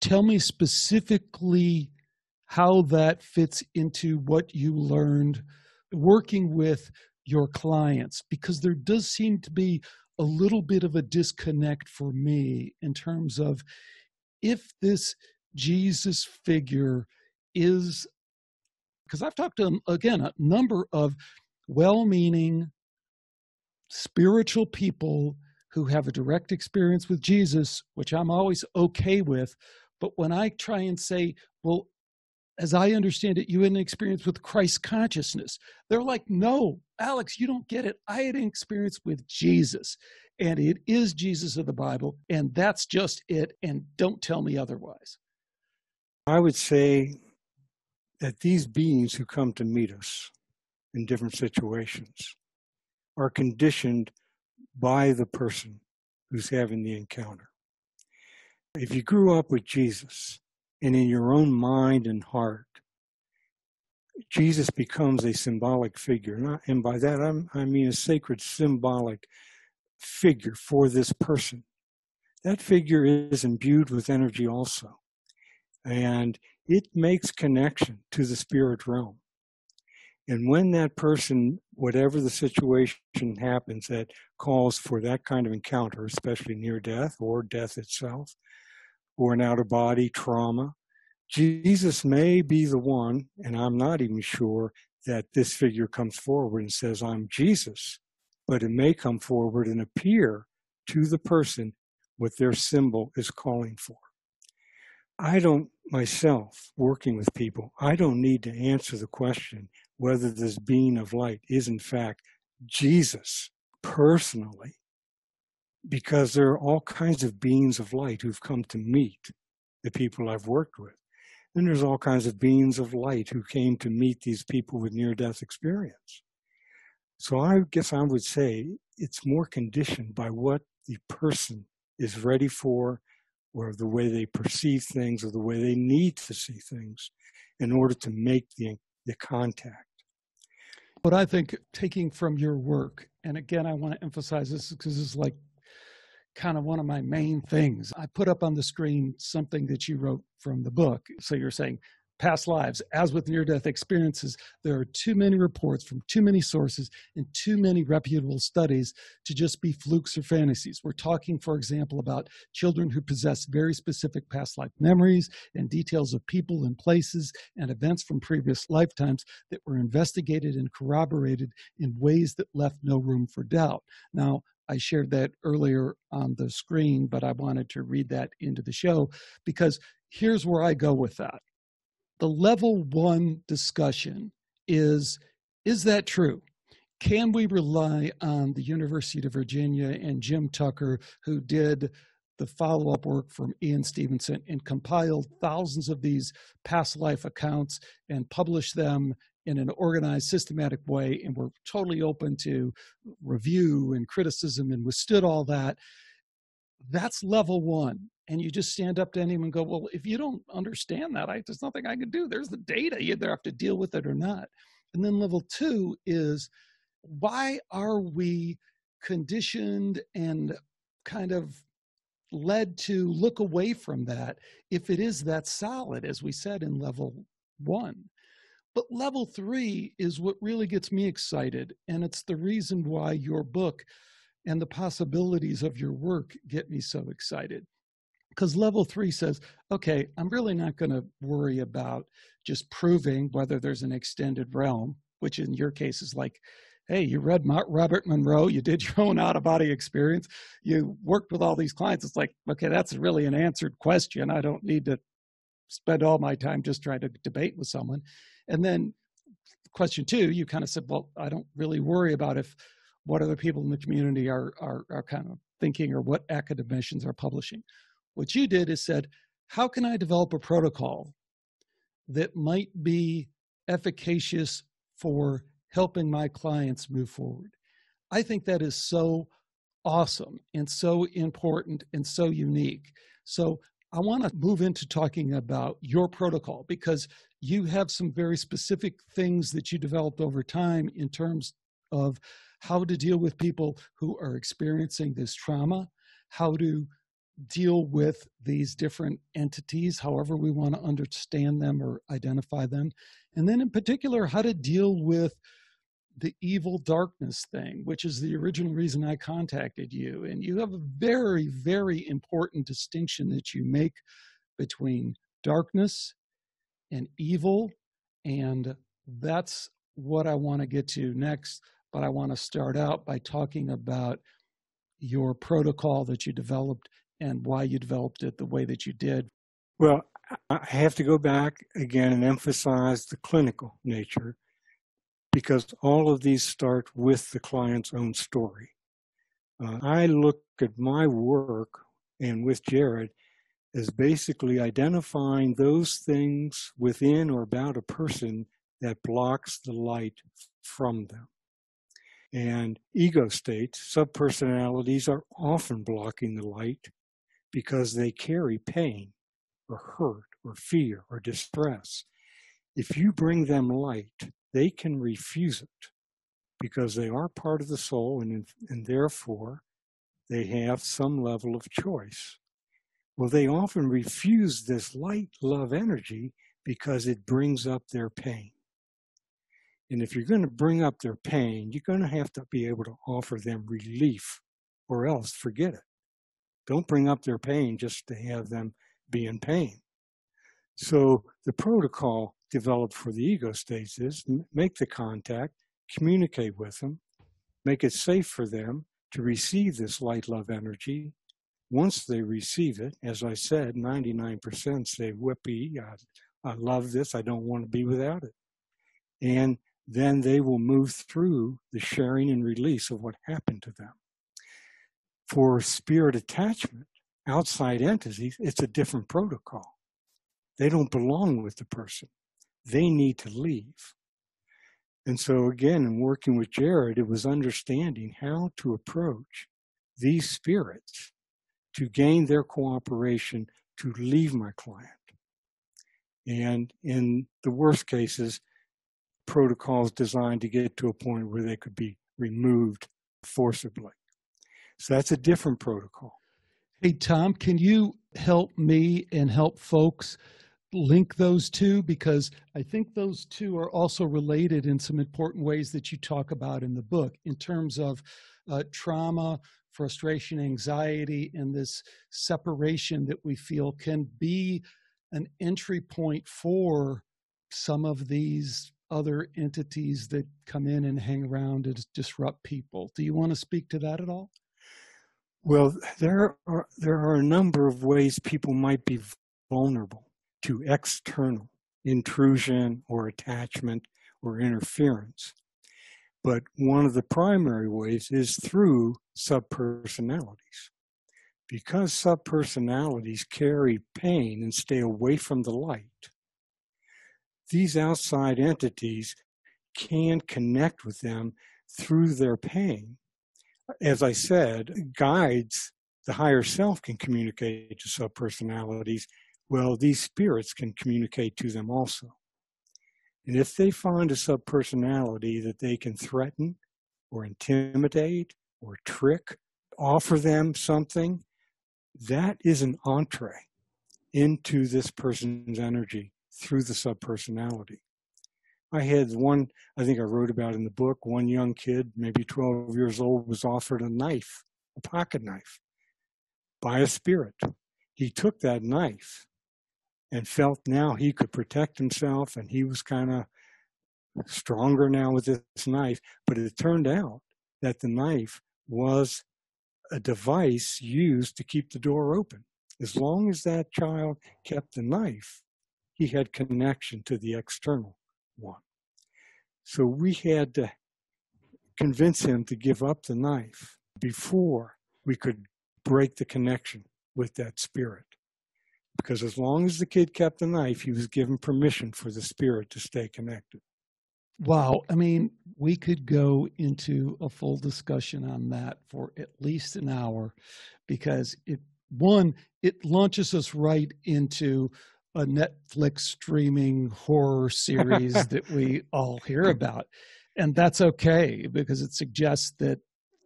Tell me specifically how that fits into what you learned working with your clients because there does seem to be a little bit of a disconnect for me in terms of if this Jesus figure is because I've talked to um, again a number of well-meaning spiritual people who have a direct experience with Jesus, which I'm always okay with, but when I try and say, well, as I understand it, you had an experience with Christ consciousness. They're like, no, Alex, you don't get it. I had an experience with Jesus, and it is Jesus of the Bible, and that's just it, and don't tell me otherwise. I would say that these beings who come to meet us in different situations are conditioned by the person who's having the encounter. If you grew up with Jesus, and in your own mind and heart, Jesus becomes a symbolic figure. And by that, I'm, i mean a sacred symbolic figure for this person. That figure is imbued with energy also. And it makes connection to the spirit realm. And when that person, whatever the situation happens that calls for that kind of encounter, especially near death or death itself, or an out of body trauma. Jesus may be the one, and I'm not even sure that this figure comes forward and says, I'm Jesus, but it may come forward and appear to the person what their symbol is calling for. I don't myself, working with people, I don't need to answer the question whether this being of light is in fact Jesus personally because there are all kinds of beings of light who've come to meet the people I've worked with. And there's all kinds of beings of light who came to meet these people with near death experience. So I guess I would say it's more conditioned by what the person is ready for or the way they perceive things or the way they need to see things in order to make the, the contact. What I think taking from your work, and again, I want to emphasize this because it's like kind of one of my main things. I put up on the screen something that you wrote from the book. So you're saying past lives, as with near death experiences, there are too many reports from too many sources and too many reputable studies to just be flukes or fantasies. We're talking, for example, about children who possess very specific past life memories and details of people and places and events from previous lifetimes that were investigated and corroborated in ways that left no room for doubt. Now, I shared that earlier on the screen, but I wanted to read that into the show because here's where I go with that. The level one discussion is Is that true? Can we rely on the University of Virginia and Jim Tucker, who did the follow up work from Ian Stevenson and compiled thousands of these past life accounts and published them in an organized, systematic way, and we're totally open to review and criticism and withstood all that. That's level one. And you just stand up to anyone and go, Well, if you don't understand that, I, there's nothing I can do. There's the data. You either have to deal with it or not. And then level two is why are we conditioned and kind of led to look away from that if it is that solid, as we said in level one? But level three is what really gets me excited. And it's the reason why your book and the possibilities of your work get me so excited. Because level three says, okay, I'm really not going to worry about just proving whether there's an extended realm, which in your case is like hey, you read Robert Monroe, you did your own out of body experience, you worked with all these clients. It's like, okay, that's really an answered question. I don't need to spend all my time just trying to debate with someone. And then question two, you kind of said, well, I don't really worry about if what other people in the community are, are, are kind of thinking or what academicians are publishing. What you did is said, how can I develop a protocol that might be efficacious for helping my clients move forward? I think that is so awesome and so important and so unique. So I want to move into talking about your protocol because you have some very specific things that you developed over time in terms of how to deal with people who are experiencing this trauma, how to deal with these different entities, however we want to understand them or identify them. And then, in particular, how to deal with the evil darkness thing, which is the original reason I contacted you. And you have a very, very important distinction that you make between darkness and evil. And that's what I want to get to next. But I want to start out by talking about your protocol that you developed and why you developed it the way that you did. Well, I have to go back again and emphasize the clinical nature because all of these start with the client's own story. Uh, I look at my work and with Jared as basically identifying those things within or about a person that blocks the light from them. And ego states, subpersonalities are often blocking the light because they carry pain or hurt or fear or distress. If you bring them light, they can refuse it because they are part of the soul and, and therefore they have some level of choice. Well, they often refuse this light love energy because it brings up their pain. And if you're going to bring up their pain, you're going to have to be able to offer them relief or else forget it. Don't bring up their pain just to have them be in pain. So the protocol developed for the ego states is make the contact, communicate with them, make it safe for them to receive this light love energy. Once they receive it, as I said, 99% say, Whippy, I, I love this, I don't want to be without it. And then they will move through the sharing and release of what happened to them. For spirit attachment, outside entities, it's a different protocol. They don't belong with the person they need to leave. And so, again, in working with Jared, it was understanding how to approach these spirits to gain their cooperation to leave my client. And in the worst cases, protocols designed to get to a point where they could be removed forcibly. So that's a different protocol. Hey, Tom, can you help me and help folks link those two because I think those two are also related in some important ways that you talk about in the book in terms of uh, trauma, frustration, anxiety, and this separation that we feel can be an entry point for some of these other entities that come in and hang around and disrupt people. Do you want to speak to that at all? Well, there are there are a number of ways people might be vulnerable to external intrusion or attachment or interference. But one of the primary ways is through subpersonalities. Because subpersonalities carry pain and stay away from the light, these outside entities can connect with them through their pain. As I said, guides, the higher self can communicate to subpersonalities well, these spirits can communicate to them also. And if they find a subpersonality that they can threaten or intimidate or trick, offer them something, that is an entree into this person's energy through the subpersonality. I had one, I think I wrote about in the book, one young kid, maybe 12 years old, was offered a knife, a pocket knife, by a spirit. He took that knife and felt now he could protect himself and he was kind of stronger now with this knife, but it turned out that the knife was a device used to keep the door open. As long as that child kept the knife, he had connection to the external one. So we had to convince him to give up the knife before we could break the connection with that spirit. Because as long as the kid kept the knife, he was given permission for the spirit to stay connected. Wow. I mean, we could go into a full discussion on that for at least an hour because it, one, it launches us right into a Netflix streaming horror series that we all hear about. And that's okay because it suggests that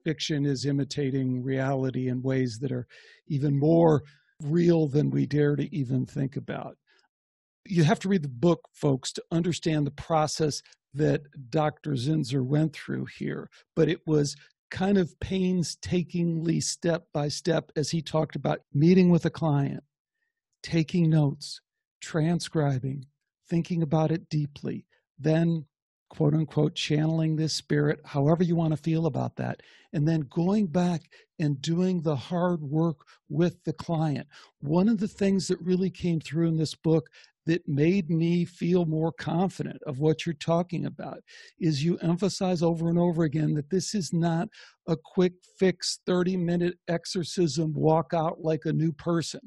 fiction is imitating reality in ways that are even more real than we dare to even think about. You have to read the book, folks, to understand the process that Dr. Zinser went through here, but it was kind of painstakingly step by step as he talked about meeting with a client, taking notes, transcribing, thinking about it deeply, then quote unquote channeling this spirit, however you want to feel about that, and then going back and doing the hard work with the client. One of the things that really came through in this book that made me feel more confident of what you're talking about is you emphasize over and over again that this is not a quick fix 30 minute exorcism walk out like a new person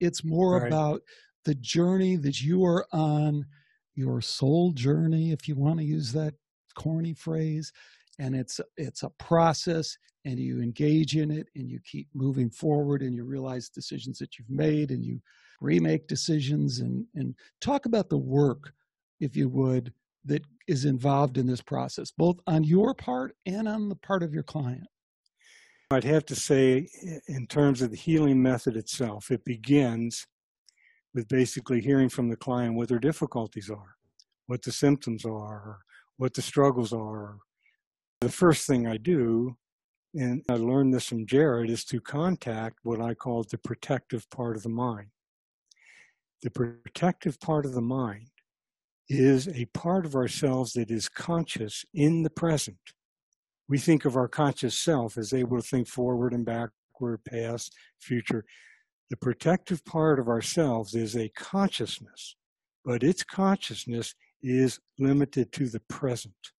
it's more right. about the journey that you are on your soul journey if you want to use that corny phrase and it's it's a process and you engage in it and you keep moving forward and you realize decisions that you've made and you remake decisions and, and talk about the work, if you would, that is involved in this process, both on your part and on the part of your client? I'd have to say, in terms of the healing method itself, it begins with basically hearing from the client what their difficulties are, what the symptoms are, what the struggles are. The first thing I do, and I learned this from Jared, is to contact what I call the protective part of the mind. The protective part of the mind is a part of ourselves that is conscious in the present. We think of our conscious self as able to think forward and backward, past, future. The protective part of ourselves is a consciousness, but its consciousness is limited to the present.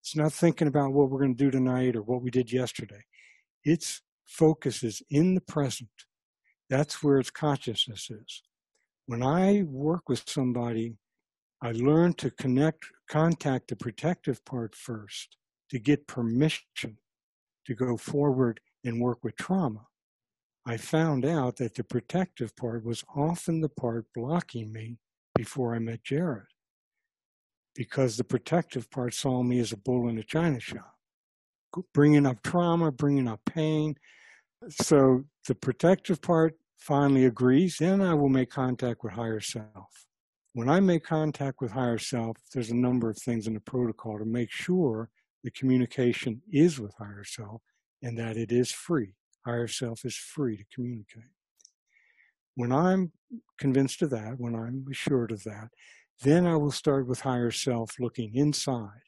It's not thinking about what we're going to do tonight or what we did yesterday. Its focus is in the present. That's where its consciousness is. When I work with somebody, I learn to connect, contact the protective part first to get permission to go forward and work with trauma. I found out that the protective part was often the part blocking me before I met Jared because the protective part saw me as a bull in a china shop, bringing up trauma, bringing up pain. So the protective part finally agrees, then I will make contact with higher self. When I make contact with higher self, there's a number of things in the protocol to make sure the communication is with higher self and that it is free. Higher self is free to communicate. When I'm convinced of that, when I'm assured of that, then I will start with higher self looking inside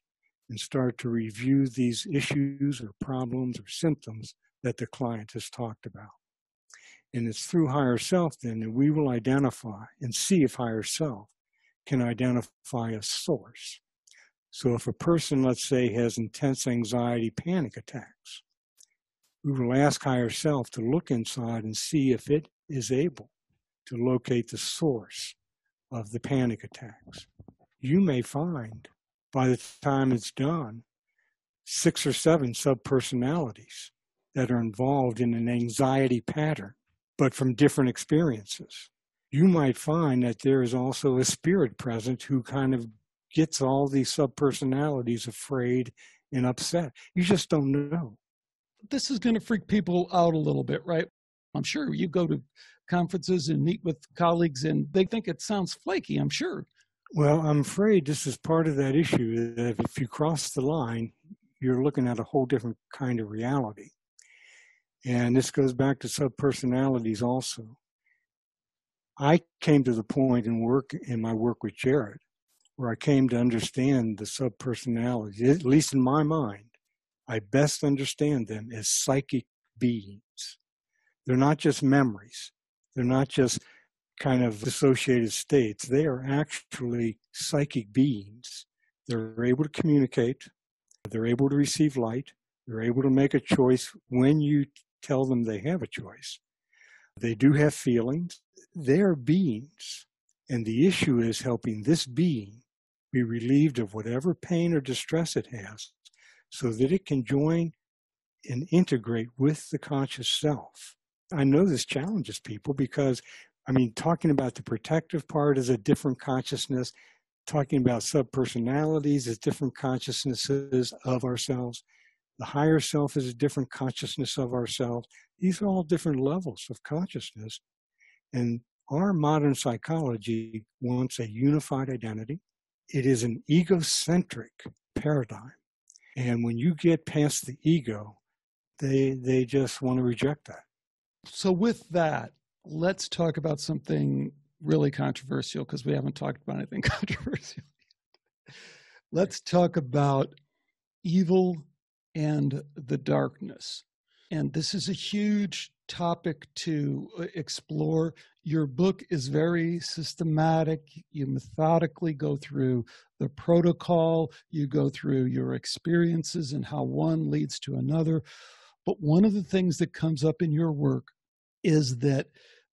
and start to review these issues or problems or symptoms that the client has talked about. And it's through higher self then that we will identify and see if higher self can identify a source. So if a person, let's say, has intense anxiety, panic attacks, we will ask higher self to look inside and see if it is able to locate the source of the panic attacks. You may find by the time it's done six or seven subpersonalities that are involved in an anxiety pattern but from different experiences. You might find that there is also a spirit present who kind of gets all these subpersonalities afraid and upset. You just don't know. This is going to freak people out a little bit, right? I'm sure you go to conferences and meet with colleagues and they think it sounds flaky, I'm sure. Well, I'm afraid this is part of that issue that if you cross the line, you're looking at a whole different kind of reality. And this goes back to subpersonalities also. I came to the point in work in my work with Jared where I came to understand the subpersonalities, at least in my mind, I best understand them as psychic beings. They're not just memories. They're not just kind of dissociated states. They are actually psychic beings. They're able to communicate. They're able to receive light. They're able to make a choice when you tell them they have a choice. They do have feelings. They're beings. And the issue is helping this being be relieved of whatever pain or distress it has so that it can join and integrate with the conscious self. I know this challenges people because, I mean, talking about the protective part is a different consciousness. Talking about subpersonalities is different consciousnesses of ourselves. The higher self is a different consciousness of ourselves. These are all different levels of consciousness. And our modern psychology wants a unified identity. It is an egocentric paradigm. And when you get past the ego, they they just want to reject that. So with that, let's talk about something really controversial because we haven't talked about anything controversial. let's talk about evil and the darkness. And this is a huge topic to uh, explore. Your book is very systematic. You methodically go through the protocol, you go through your experiences and how one leads to another. But one of the things that comes up in your work is that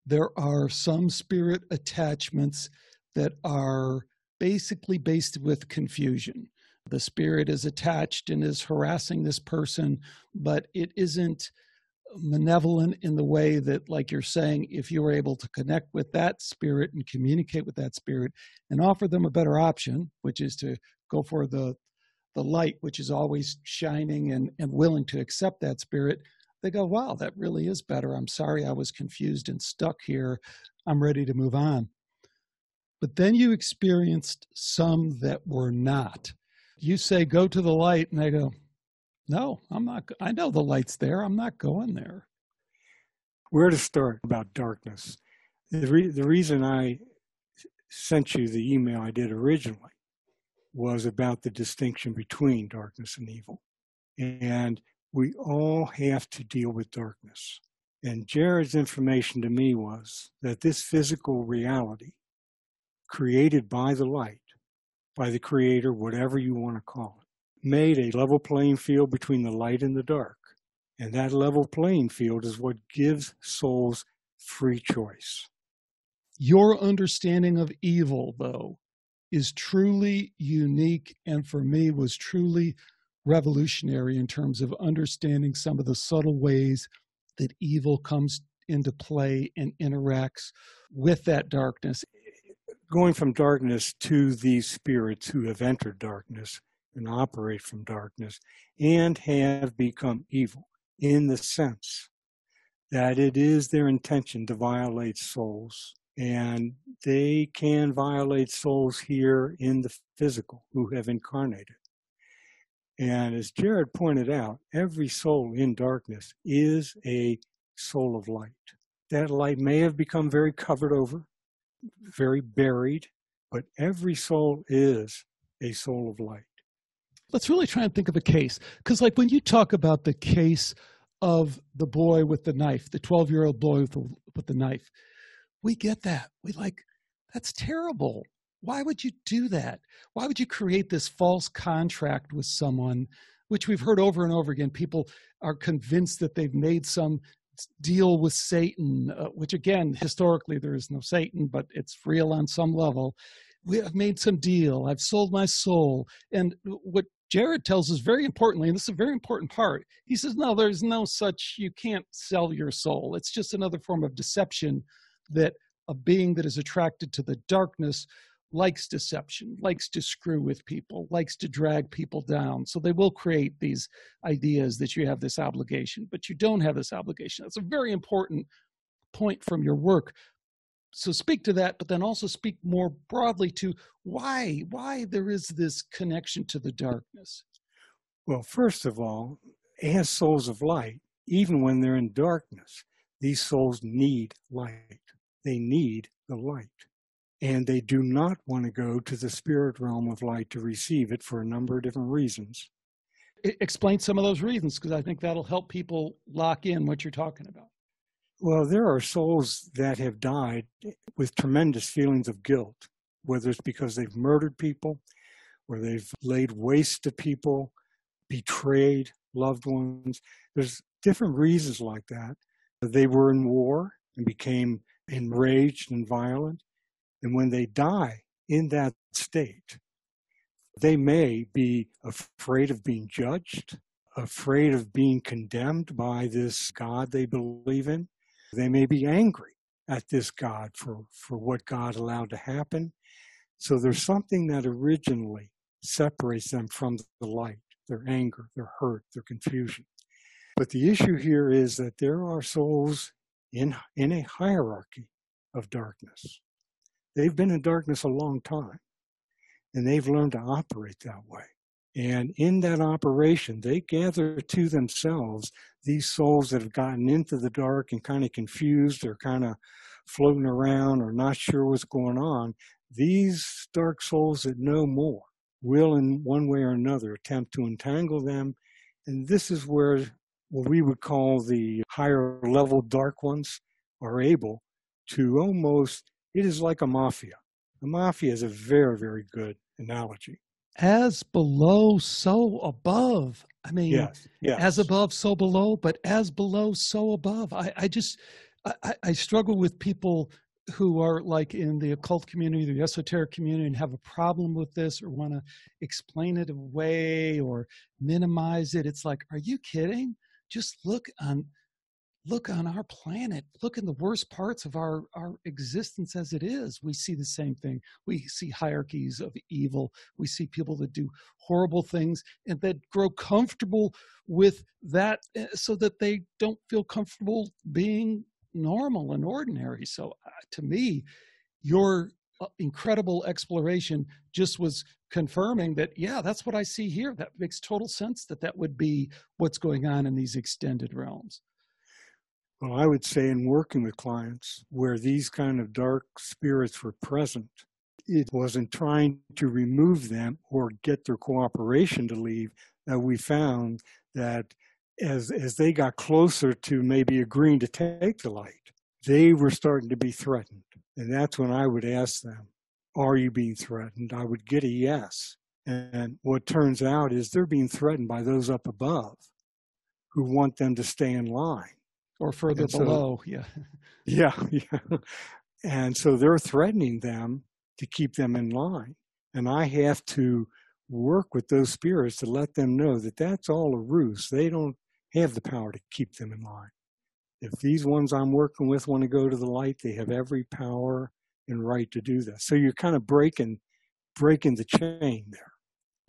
there are some spirit attachments that are basically based with confusion. The spirit is attached and is harassing this person, but it isn't malevolent in the way that, like you're saying, if you were able to connect with that spirit and communicate with that spirit and offer them a better option, which is to go for the the light, which is always shining and, and willing to accept that spirit, they go, wow, that really is better. I'm sorry I was confused and stuck here. I'm ready to move on. But then you experienced some that were not. You say, go to the light, and they go, no, I'm not. I know the light's there. I'm not going there. Where to start about darkness? The, re- the reason I sent you the email I did originally was about the distinction between darkness and evil. And we all have to deal with darkness. And Jared's information to me was that this physical reality created by the light, by the creator, whatever you want to call it, made a level playing field between the light and the dark. And that level playing field is what gives souls free choice. Your understanding of evil, though, is truly unique and for me was truly revolutionary in terms of understanding some of the subtle ways that evil comes into play and interacts with that darkness. Going from darkness to these spirits who have entered darkness and operate from darkness and have become evil in the sense that it is their intention to violate souls and they can violate souls here in the physical who have incarnated. And as Jared pointed out, every soul in darkness is a soul of light. That light may have become very covered over, very buried, but every soul is a soul of light let's really try and think of a case. Because, like, when you talk about the case of the boy with the knife, the 12 year old boy with the, with the knife, we get that. We like, that's terrible. Why would you do that? Why would you create this false contract with someone, which we've heard over and over again? People are convinced that they've made some deal with Satan, uh, which again, historically, there is no Satan, but it's real on some level. We have made some deal. I've sold my soul. And what Jared tells us very importantly, and this is a very important part. He says, No, there's no such, you can't sell your soul. It's just another form of deception that a being that is attracted to the darkness likes deception, likes to screw with people, likes to drag people down. So they will create these ideas that you have this obligation, but you don't have this obligation. That's a very important point from your work so speak to that but then also speak more broadly to why why there is this connection to the darkness well first of all as souls of light even when they're in darkness these souls need light they need the light and they do not want to go to the spirit realm of light to receive it for a number of different reasons. Explain some of those reasons because I think that'll help people lock in what you're talking about. Well, there are souls that have died with tremendous feelings of guilt, whether it's because they've murdered people or they've laid waste to people, betrayed loved ones. There's different reasons like that. They were in war and became enraged and violent. And when they die in that state, they may be afraid of being judged, afraid of being condemned by this God they believe in. They may be angry at this God for, for what God allowed to happen. So there's something that originally separates them from the light their anger, their hurt, their confusion. But the issue here is that there are souls in, in a hierarchy of darkness. They've been in darkness a long time, and they've learned to operate that way. And in that operation, they gather to themselves these souls that have gotten into the dark and kind of confused or kind of floating around or not sure what's going on. These dark souls that know more will, in one way or another, attempt to entangle them. And this is where what we would call the higher level dark ones are able to almost, it is like a mafia. The mafia is a very, very good analogy. As below, so above. I mean, yes, yes. as above, so below, but as below, so above. I, I just, I, I struggle with people who are like in the occult community, the esoteric community, and have a problem with this or want to explain it away or minimize it. It's like, are you kidding? Just look on look on our planet look in the worst parts of our our existence as it is we see the same thing. We see hierarchies of evil. We see people that do horrible things and that grow comfortable with that eh, so that they don't feel comfortable being normal and ordinary. So uh, to me, your uh, incredible exploration just was confirming that yeah that's what i see here. That makes total sense that that would be what's going on in these extended realms well i would say in working with clients where these kind of dark spirits were present it wasn't trying to remove them or get their cooperation to leave that we found that as as they got closer to maybe agreeing to take the light, they were starting to be threatened. And that's when I would ask them, Are you being threatened? I would get a yes. And what turns out is they're being threatened by those up above who want them to stay in line. Or further so, below, yeah. Yeah, yeah. And so they're threatening them to keep them in line. And I have to work with those spirits to let them know that that's all a ruse. They don't have the power to keep them in line. If these ones I'm working with want to go to the light, they have every power and right to do that. So you're kind of breaking breaking the chain there.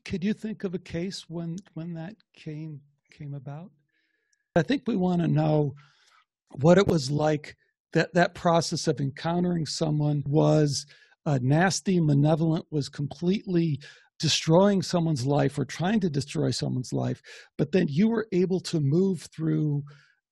Could you think of a case when when that came came about? I think we want to know what it was like that that process of encountering someone was uh, nasty, malevolent, was completely destroying someone's life or trying to destroy someone's life, but then you were able to move through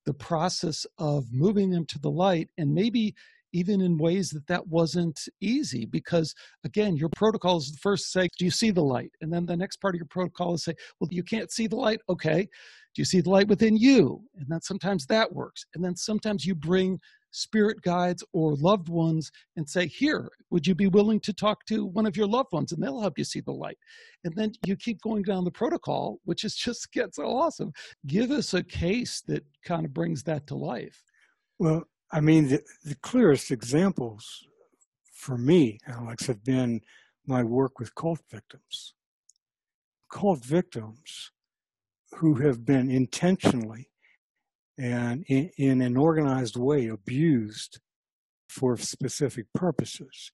the process of moving them to the light and maybe even in ways that that wasn't easy because again your protocol is the first say do you see the light? And then the next part of your protocol is say well you can't see the light? Okay do you see the light within you and then sometimes that works and then sometimes you bring spirit guides or loved ones and say, Here, would you be willing to talk to one of your loved ones? And they'll help you see the light. And then you keep going down the protocol, which is just gets so awesome. Give us a case that kind of brings that to life. Well, I mean, the, the clearest examples for me, Alex, have been my work with cult victims. Cult victims who have been intentionally and in, in an organized way abused for specific purposes.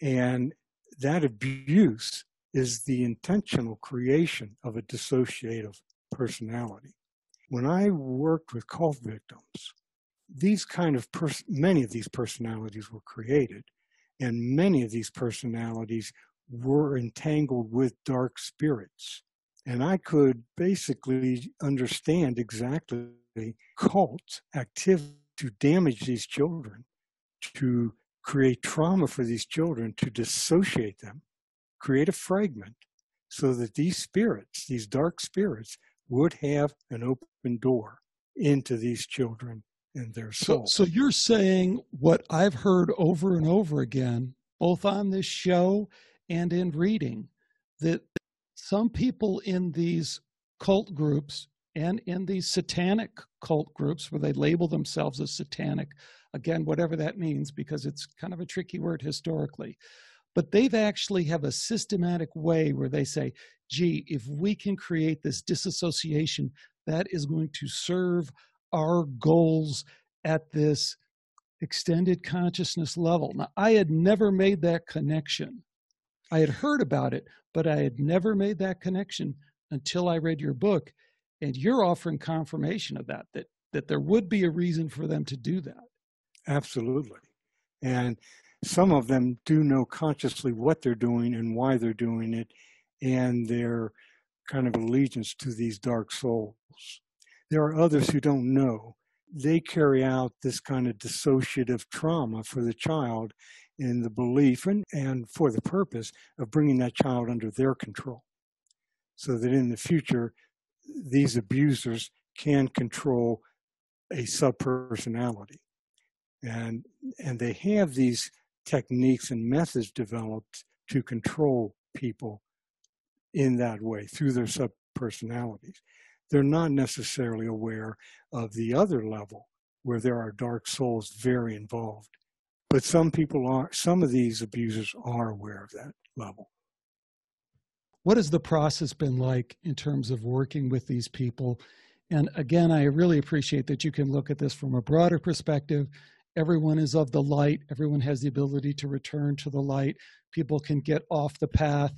And that abuse is the intentional creation of a dissociative personality. When I worked with cult victims, these kind of pers- many of these personalities were created, and many of these personalities were entangled with dark spirits. And I could basically understand exactly cult activity to damage these children, to create trauma for these children to dissociate them, create a fragment so that these spirits, these dark spirits, would have an open door into these children and their So, souls. so you're saying what I've heard over and over again, both on this show and in reading, that some people in these cult groups and in these satanic cult groups where they label themselves as satanic, again, whatever that means, because it's kind of a tricky word historically, but they've actually have a systematic way where they say, gee, if we can create this disassociation, that is going to serve our goals at this extended consciousness level. Now, I had never made that connection. I had heard about it, but I had never made that connection until I read your book. And you're offering confirmation of that, that, that there would be a reason for them to do that. Absolutely. And some of them do know consciously what they're doing and why they're doing it and their kind of allegiance to these dark souls. There are others who don't know. They carry out this kind of dissociative trauma for the child in the belief and, and for the purpose of bringing that child under their control. So that in the future these abusers can control a subpersonality. And and they have these techniques and methods developed to control people in that way through their subpersonalities. They're not necessarily aware of the other level where there are dark souls very involved but some people are some of these abusers are aware of that level What has the process been like in terms of working with these people? And again, I really appreciate that you can look at this from a broader perspective. Everyone is of the light, everyone has the ability to return to the light. People can get off the path.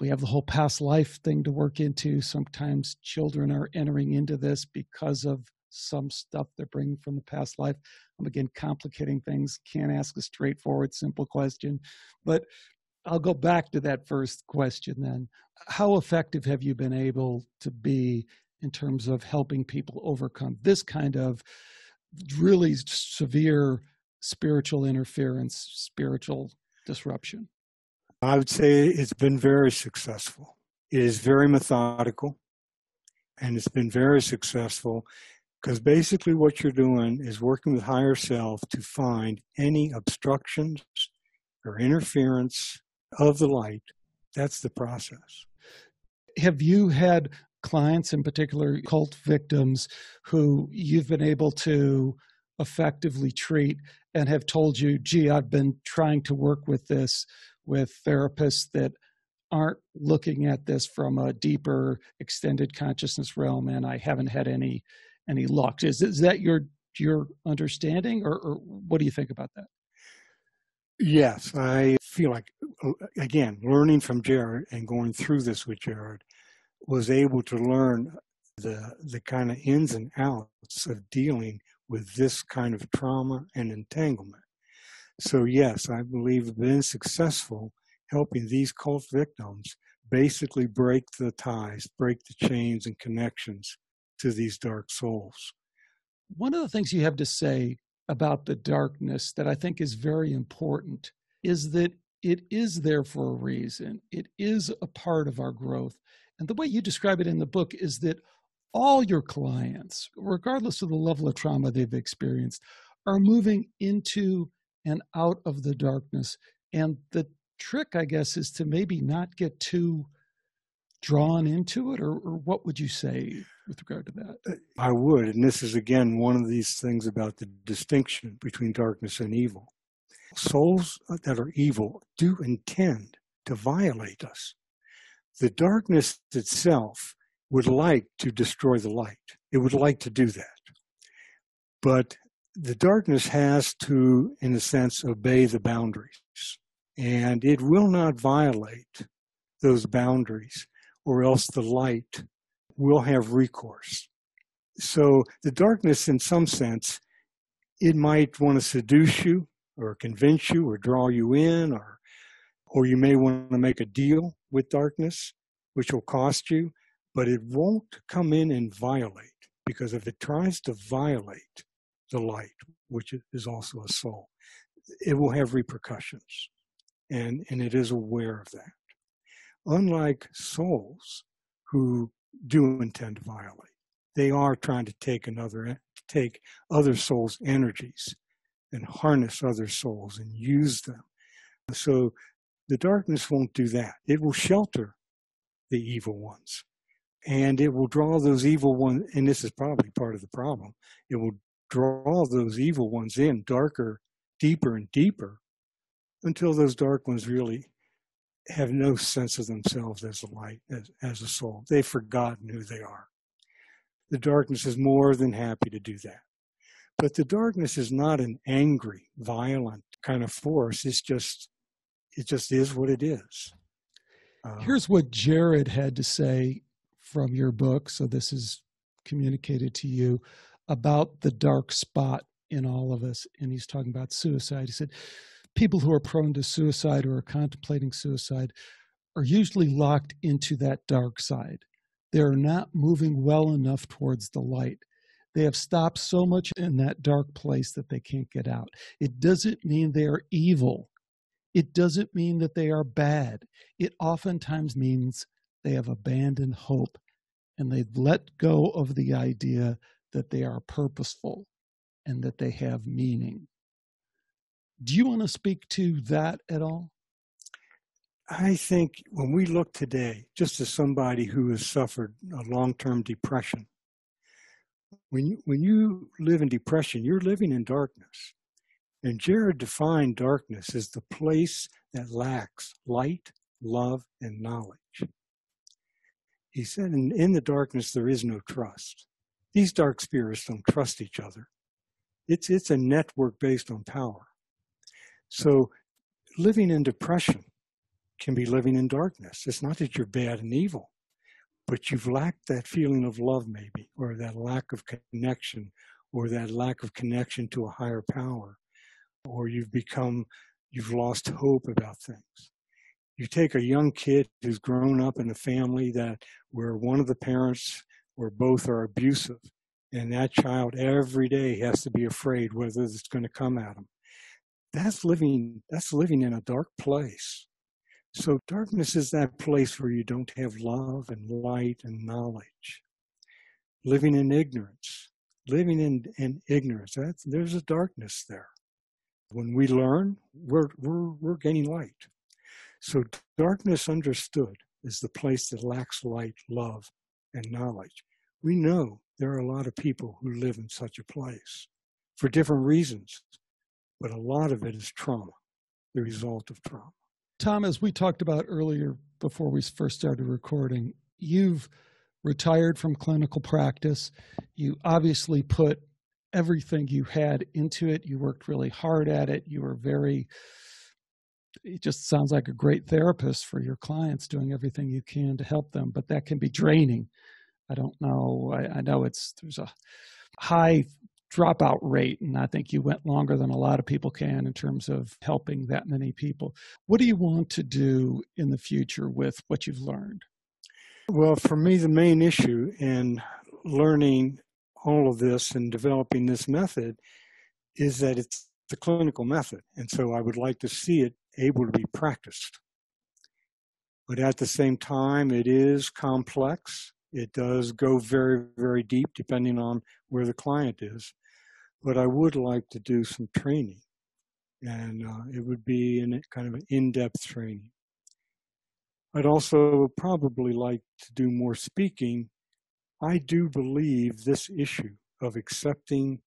We have the whole past life thing to work into. Sometimes children are entering into this because of some stuff they're bringing from the past life. I'm again complicating things, can't ask a straightforward, simple question. But I'll go back to that first question then. How effective have you been able to be in terms of helping people overcome this kind of really severe spiritual interference, spiritual disruption? I would say it's been very successful. It is very methodical and it's been very successful because basically what you're doing is working with higher self to find any obstructions or interference of the light. That's the process. Have you had clients, in particular cult victims, who you've been able to effectively treat and have told you, gee, I've been trying to work with this with therapists that aren't looking at this from a deeper extended consciousness realm and I haven't had any any luck. Is, is that your your understanding or, or what do you think about that? Yes, I feel like, again, learning from Jared and going through this with Jared was able to learn the, the kind of ins and outs of dealing with this kind of trauma and entanglement. So, yes, I believe been successful helping these cult victims basically break the ties, break the chains and connections to these dark souls. One of the things you have to say about the darkness that I think is very important is that it is there for a reason. It is a part of our growth. And the way you describe it in the book is that all your clients, regardless of the level of trauma they've experienced, are moving into and out of the darkness. And the trick, I guess, is to maybe not get too drawn into it, or, or what would you say with regard to that? Uh, I would. And this is, again, one of these things about the distinction between darkness and evil. Souls that are evil do intend to violate us. The darkness itself would like to destroy the light, it would like to do that. But the darkness has to, in a sense, obey the boundaries. And it will not violate those boundaries, or else the light will have recourse. So the darkness, in some sense, it might want to seduce you or convince you or draw you in or or you may want to make a deal with darkness, which will cost you, but it won't come in and violate because if it tries to violate the light, which is also a soul, it will have repercussions, and, and it is aware of that. Unlike souls who do intend to violate, they are trying to take another, take other souls' energies and harness other souls and use them. So the darkness won't do that. It will shelter the evil ones. And it will draw those evil ones, and this is probably part of the problem. It will draw those evil ones in darker, deeper, and deeper until those dark ones really have no sense of themselves as a light, as, as a soul. They've forgotten who they are. The darkness is more than happy to do that. But the darkness is not an angry, violent kind of force. It's just, it just is what it is. Uh, Here's what Jared had to say from your book. So this is communicated to you about the dark spot in all of us. And he's talking about suicide. He said, people who are prone to suicide or are contemplating suicide are usually locked into that dark side. They're not moving well enough towards the light. They have stopped so much in that dark place that they can't get out. It doesn't mean they are evil. It doesn't mean that they are bad. It oftentimes means they have abandoned hope and they've let go of the idea that they are purposeful and that they have meaning. Do you want to speak to that at all? I think when we look today, just as somebody who has suffered a long term depression, when you, when you live in depression, you're living in darkness. And Jared defined darkness as the place that lacks light, love, and knowledge. He said, in, in the darkness, there is no trust. These dark spirits don't trust each other. It's, it's a network based on power. So living in depression can be living in darkness. It's not that you're bad and evil but you've lacked that feeling of love, maybe, or that lack of connection, or that lack of connection to a higher power, or you've become, you've lost hope about things. You take a young kid who's grown up in a family that where one of the parents or both are abusive, and that child every day has to be afraid whether it's going to come at him. That's living. That's living in a dark place. So darkness is that place where you don't have love and light and knowledge. Living in ignorance, living in, in ignorance, that's, there's a darkness there. When we learn, we're, we're, we're gaining light. So darkness understood is the place that lacks light, love, and knowledge. We know there are a lot of people who live in such a place for different reasons, but a lot of it is trauma, the result of trauma. Tom, as we talked about earlier before we first started recording, you've retired from clinical practice. You obviously put everything you had into it. You worked really hard at it. You were very, it just sounds like a great therapist for your clients, doing everything you can to help them, but that can be draining. I don't know. I, I know it's, there's a high dropout rate. And I think you went longer than a lot of people can in terms of helping that many people. What do you want to do in the future with what you've learned? Well, for me, the main issue in learning all of this and developing this method is that it's the clinical method. And so I would like to see it able to be practiced. But at the same time, it is complex it does go very, very deep depending on where the client is. But I would like to do some training, and uh, it would be in kind of an in depth training. I'd also probably like to do more speaking. I do believe this issue of accepting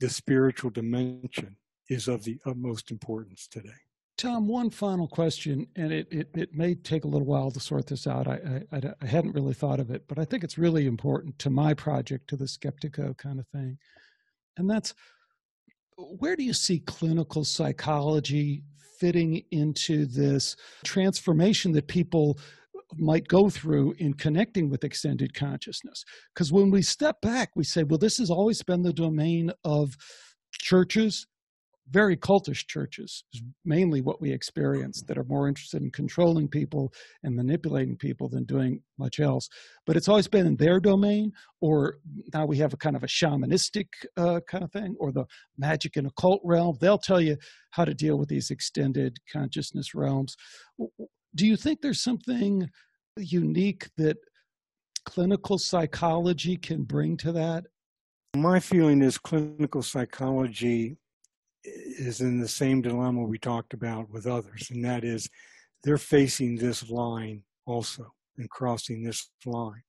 the spiritual dimension is of the utmost importance today. Tom, one final question, and it, it, it, may take a little while to sort this out. I, I, I, hadn't really thought of it, but I think it's really important to my project, to the Skeptiko kind of thing. And that's where do you see clinical psychology fitting into this transformation that people might go through in connecting with extended consciousness? Because when we step back, we say, well, this has always been the domain of churches, very cultish churches, is mainly what we experience, that are more interested in controlling people and manipulating people than doing much else. But it's always been in their domain, or now we have a kind of a shamanistic uh, kind of thing, or the magic and occult realm. They'll tell you how to deal with these extended consciousness realms. Do you think there's something unique that clinical psychology can bring to that? My feeling is clinical psychology is in the same dilemma we talked about with others, and that is they're facing this line also and crossing this line.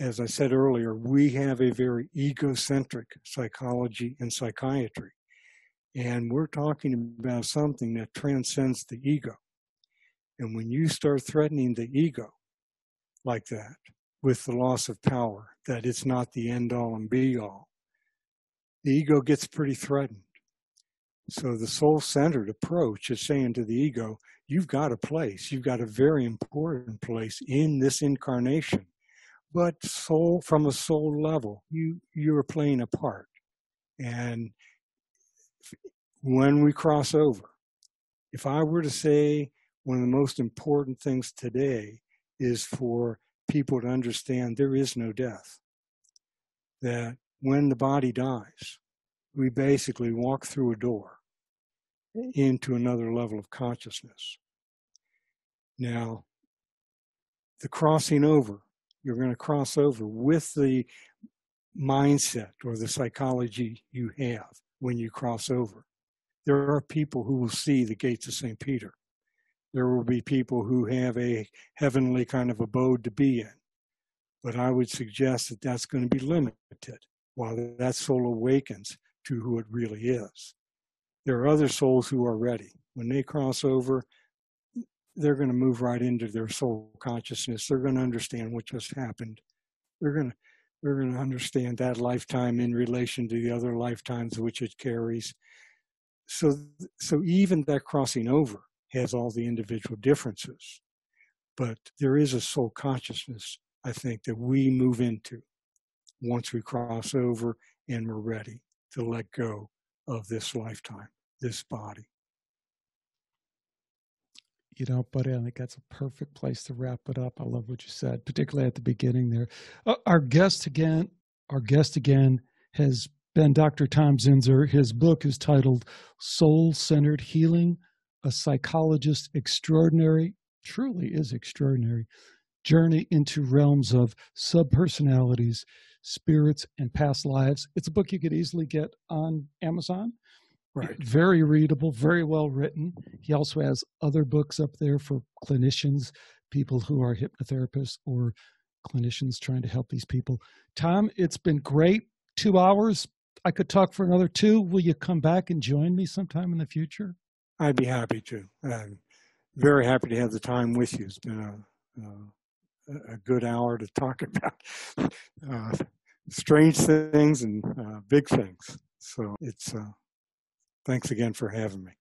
As I said earlier, we have a very egocentric psychology and psychiatry, and we're talking about something that transcends the ego. And when you start threatening the ego like that, with the loss of power, that it's not the end all and be all, the ego gets pretty threatened. So the soul centered approach is saying to the ego, you've got a place, you've got a very important place in this incarnation. But soul from a soul level, you you're playing a part. And when we cross over, if I were to say one of the most important things today is for people to understand there is no death. That when the body dies, we basically walk through a door into another level of consciousness. Now, the crossing over, you're going to cross over with the mindset or the psychology you have when you cross over. There are people who will see the gates of St. Peter. There will be people who have a heavenly kind of abode to be in. But I would suggest that that's going to be limited while that soul awakens to who it really is. There are other souls who are ready. When they cross over, they're going to move right into their soul consciousness. They're going to understand what just happened. They're going to they're going to understand that lifetime in relation to the other lifetimes which it carries. So so even that crossing over has all the individual differences. But there is a soul consciousness, I think, that we move into once we cross over and we're ready to let go of this lifetime, this body. You know, buddy, I think that's a perfect place to wrap it up. I love what you said, particularly at the beginning there. Uh, our guest again, our guest again has been Dr. Tom Zinser. His book is titled Soul Centered Healing, a psychologist extraordinary, truly is extraordinary, journey into realms of subpersonalities, spirits, and past lives. It's a book you could easily get on Amazon. Right. Very readable, very well written. He also has other books up there for clinicians, people who are hypnotherapists or clinicians trying to help these people. Tom, it's been great. Two hours. I could talk for another two. Will you come back and join me sometime in the future? I'd be happy to. I'm very happy to have the time with you. It's been a, a, a good hour to talk about uh, strange things and uh, big things. So it's uh, thanks again for having me.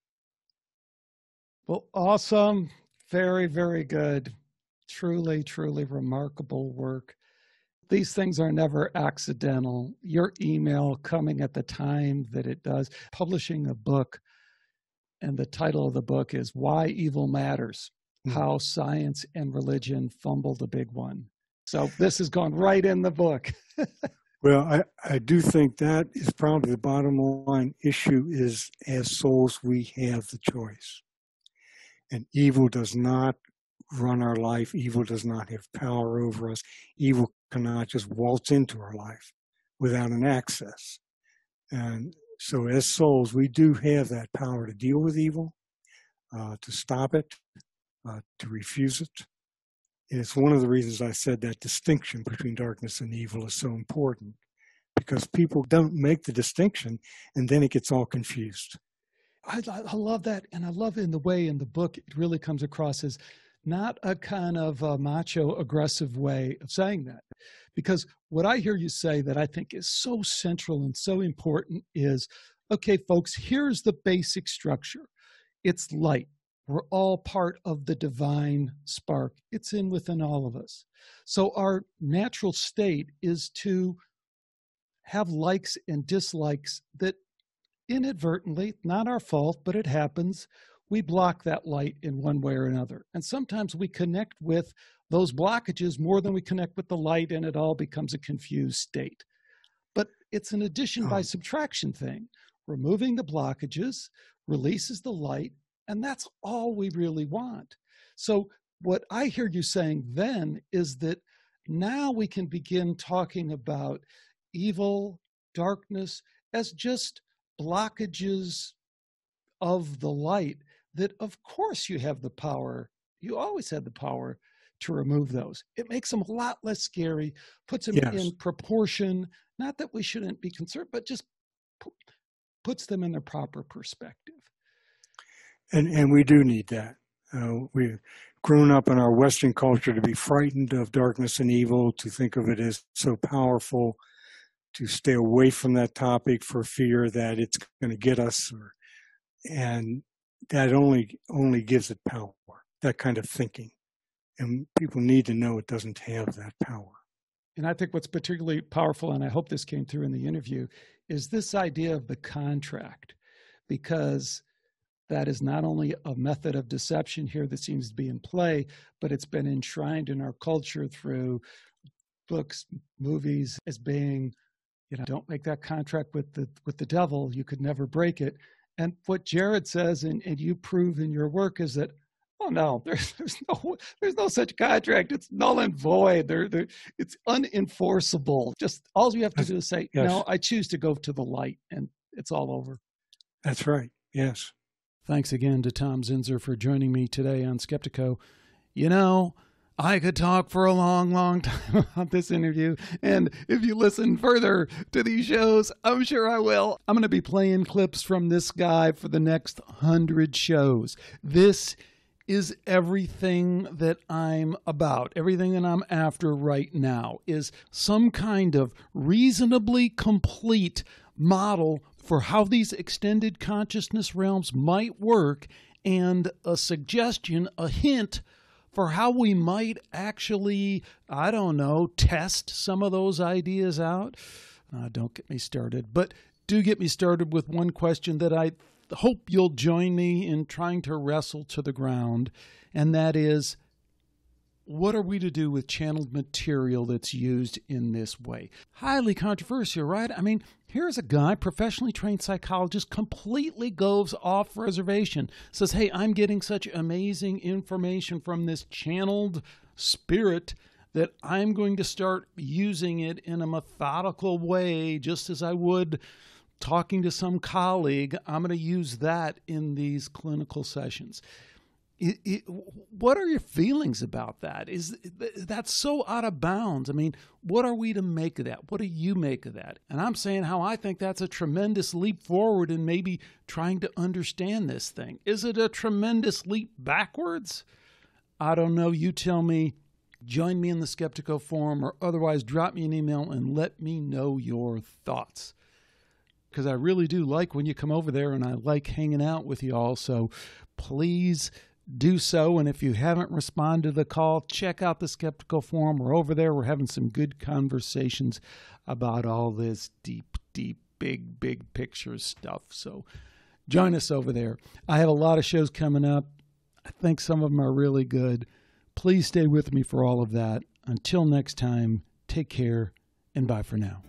Well, awesome. Very, very good. Truly, truly remarkable work. These things are never accidental. Your email coming at the time that it does, publishing a book and the title of the book is Why Evil Matters mm-hmm. How Science and Religion Fumbled a Big One. So this has gone right in the book. well, I, I do think that is probably the bottom line issue is as souls, we have the choice. And evil does not run our life. Evil does not have power over us. Evil cannot just waltz into our life without an access. And so, as souls, we do have that power to deal with evil, uh, to stop it, uh, to refuse it. It's one of the reasons I said that distinction between darkness and evil is so important because people don't make the distinction and then it gets all confused. I, I love that. And I love in the way in the book it really comes across as not a kind of a macho aggressive way of saying that. Because what I hear you say that I think is so central and so important is okay, folks, here's the basic structure it's light. We're all part of the divine spark, it's in within all of us. So, our natural state is to have likes and dislikes that inadvertently, not our fault, but it happens, we block that light in one way or another. And sometimes we connect with those blockages more than we connect with the light, and it all becomes a confused state. But it's an addition by Oh. subtraction thing. Removing the blockages releases the light, and that's all we really want. So, what I hear you saying then is that now we can begin talking about evil, darkness as just blockages of the light that of course you have the power you always had the power to remove those it makes them a lot less scary puts them Yes. in proportion not that we shouldn't be concerned but just pu- puts them in their proper perspective And and we do need that. Uh, we've grown up in our Western culture to be frightened of darkness and evil, to think of it as so powerful, to stay away from that topic for fear that it's going to get us, or, and that only only gives it power. That kind of thinking, and people need to know it doesn't have that power. And I think what's particularly powerful, and I hope this came through in the interview, is this idea of the contract, because that is not only a method of deception here that seems to be in play, but it's been enshrined in our culture through books, movies, as being, you know, don't make that contract with the with the devil. You could never break it. And what Jared says, and, and you prove in your work, is that oh no, there's there's no there's no such contract. It's null and void. There, there it's unenforceable. Just all you have to do is say, Yes. no, I choose to go to the light, and it's all over. That's right. Yes. Thanks again to Tom Zinser for joining me today on Skeptiko. You know, I could talk for a long, long time about this interview, and if you listen further to these shows, I'm sure I will. I'm going to be playing clips from this guy for the next hundred shows. This is everything that I'm about. Everything that I'm after right now is some kind of reasonably complete model for how these extended consciousness realms might work and a suggestion, a hint for how we might actually, I don't know, test some of those ideas out. Uh, don't get me started, but do get me started with one question that I hope you'll join me in trying to wrestle to the ground, and that is what are we to do with channeled material that's used in this way? Highly controversial, right? I mean, here's a guy, professionally trained psychologist, completely goes off reservation, says, Hey, I'm getting such amazing information from this channeled spirit that I'm going to start using it in a methodical way, just as I would talking to some colleague. I'm going to use that in these clinical sessions. What are your feelings about that? Is that's so out of bounds? I mean, what are we to make of that? What do you make of that? And I'm saying how I think that's a tremendous leap forward in maybe trying to understand this thing. Is it a tremendous leap backwards? I don't know. You tell me. Join me in the Skeptiko forum or otherwise drop me an email and let me know your thoughts because I really do like when you come over there and I like hanging out with you all. So please do so. And if you haven't responded to the call, check out the Skeptiko Forum. We're over there. We're having some good conversations about all this deep, deep, big, big picture stuff. So join us over there. I have a lot of shows coming up. I think some of them are really good. Please stay with me for all of that. Until next time, take care and bye for now.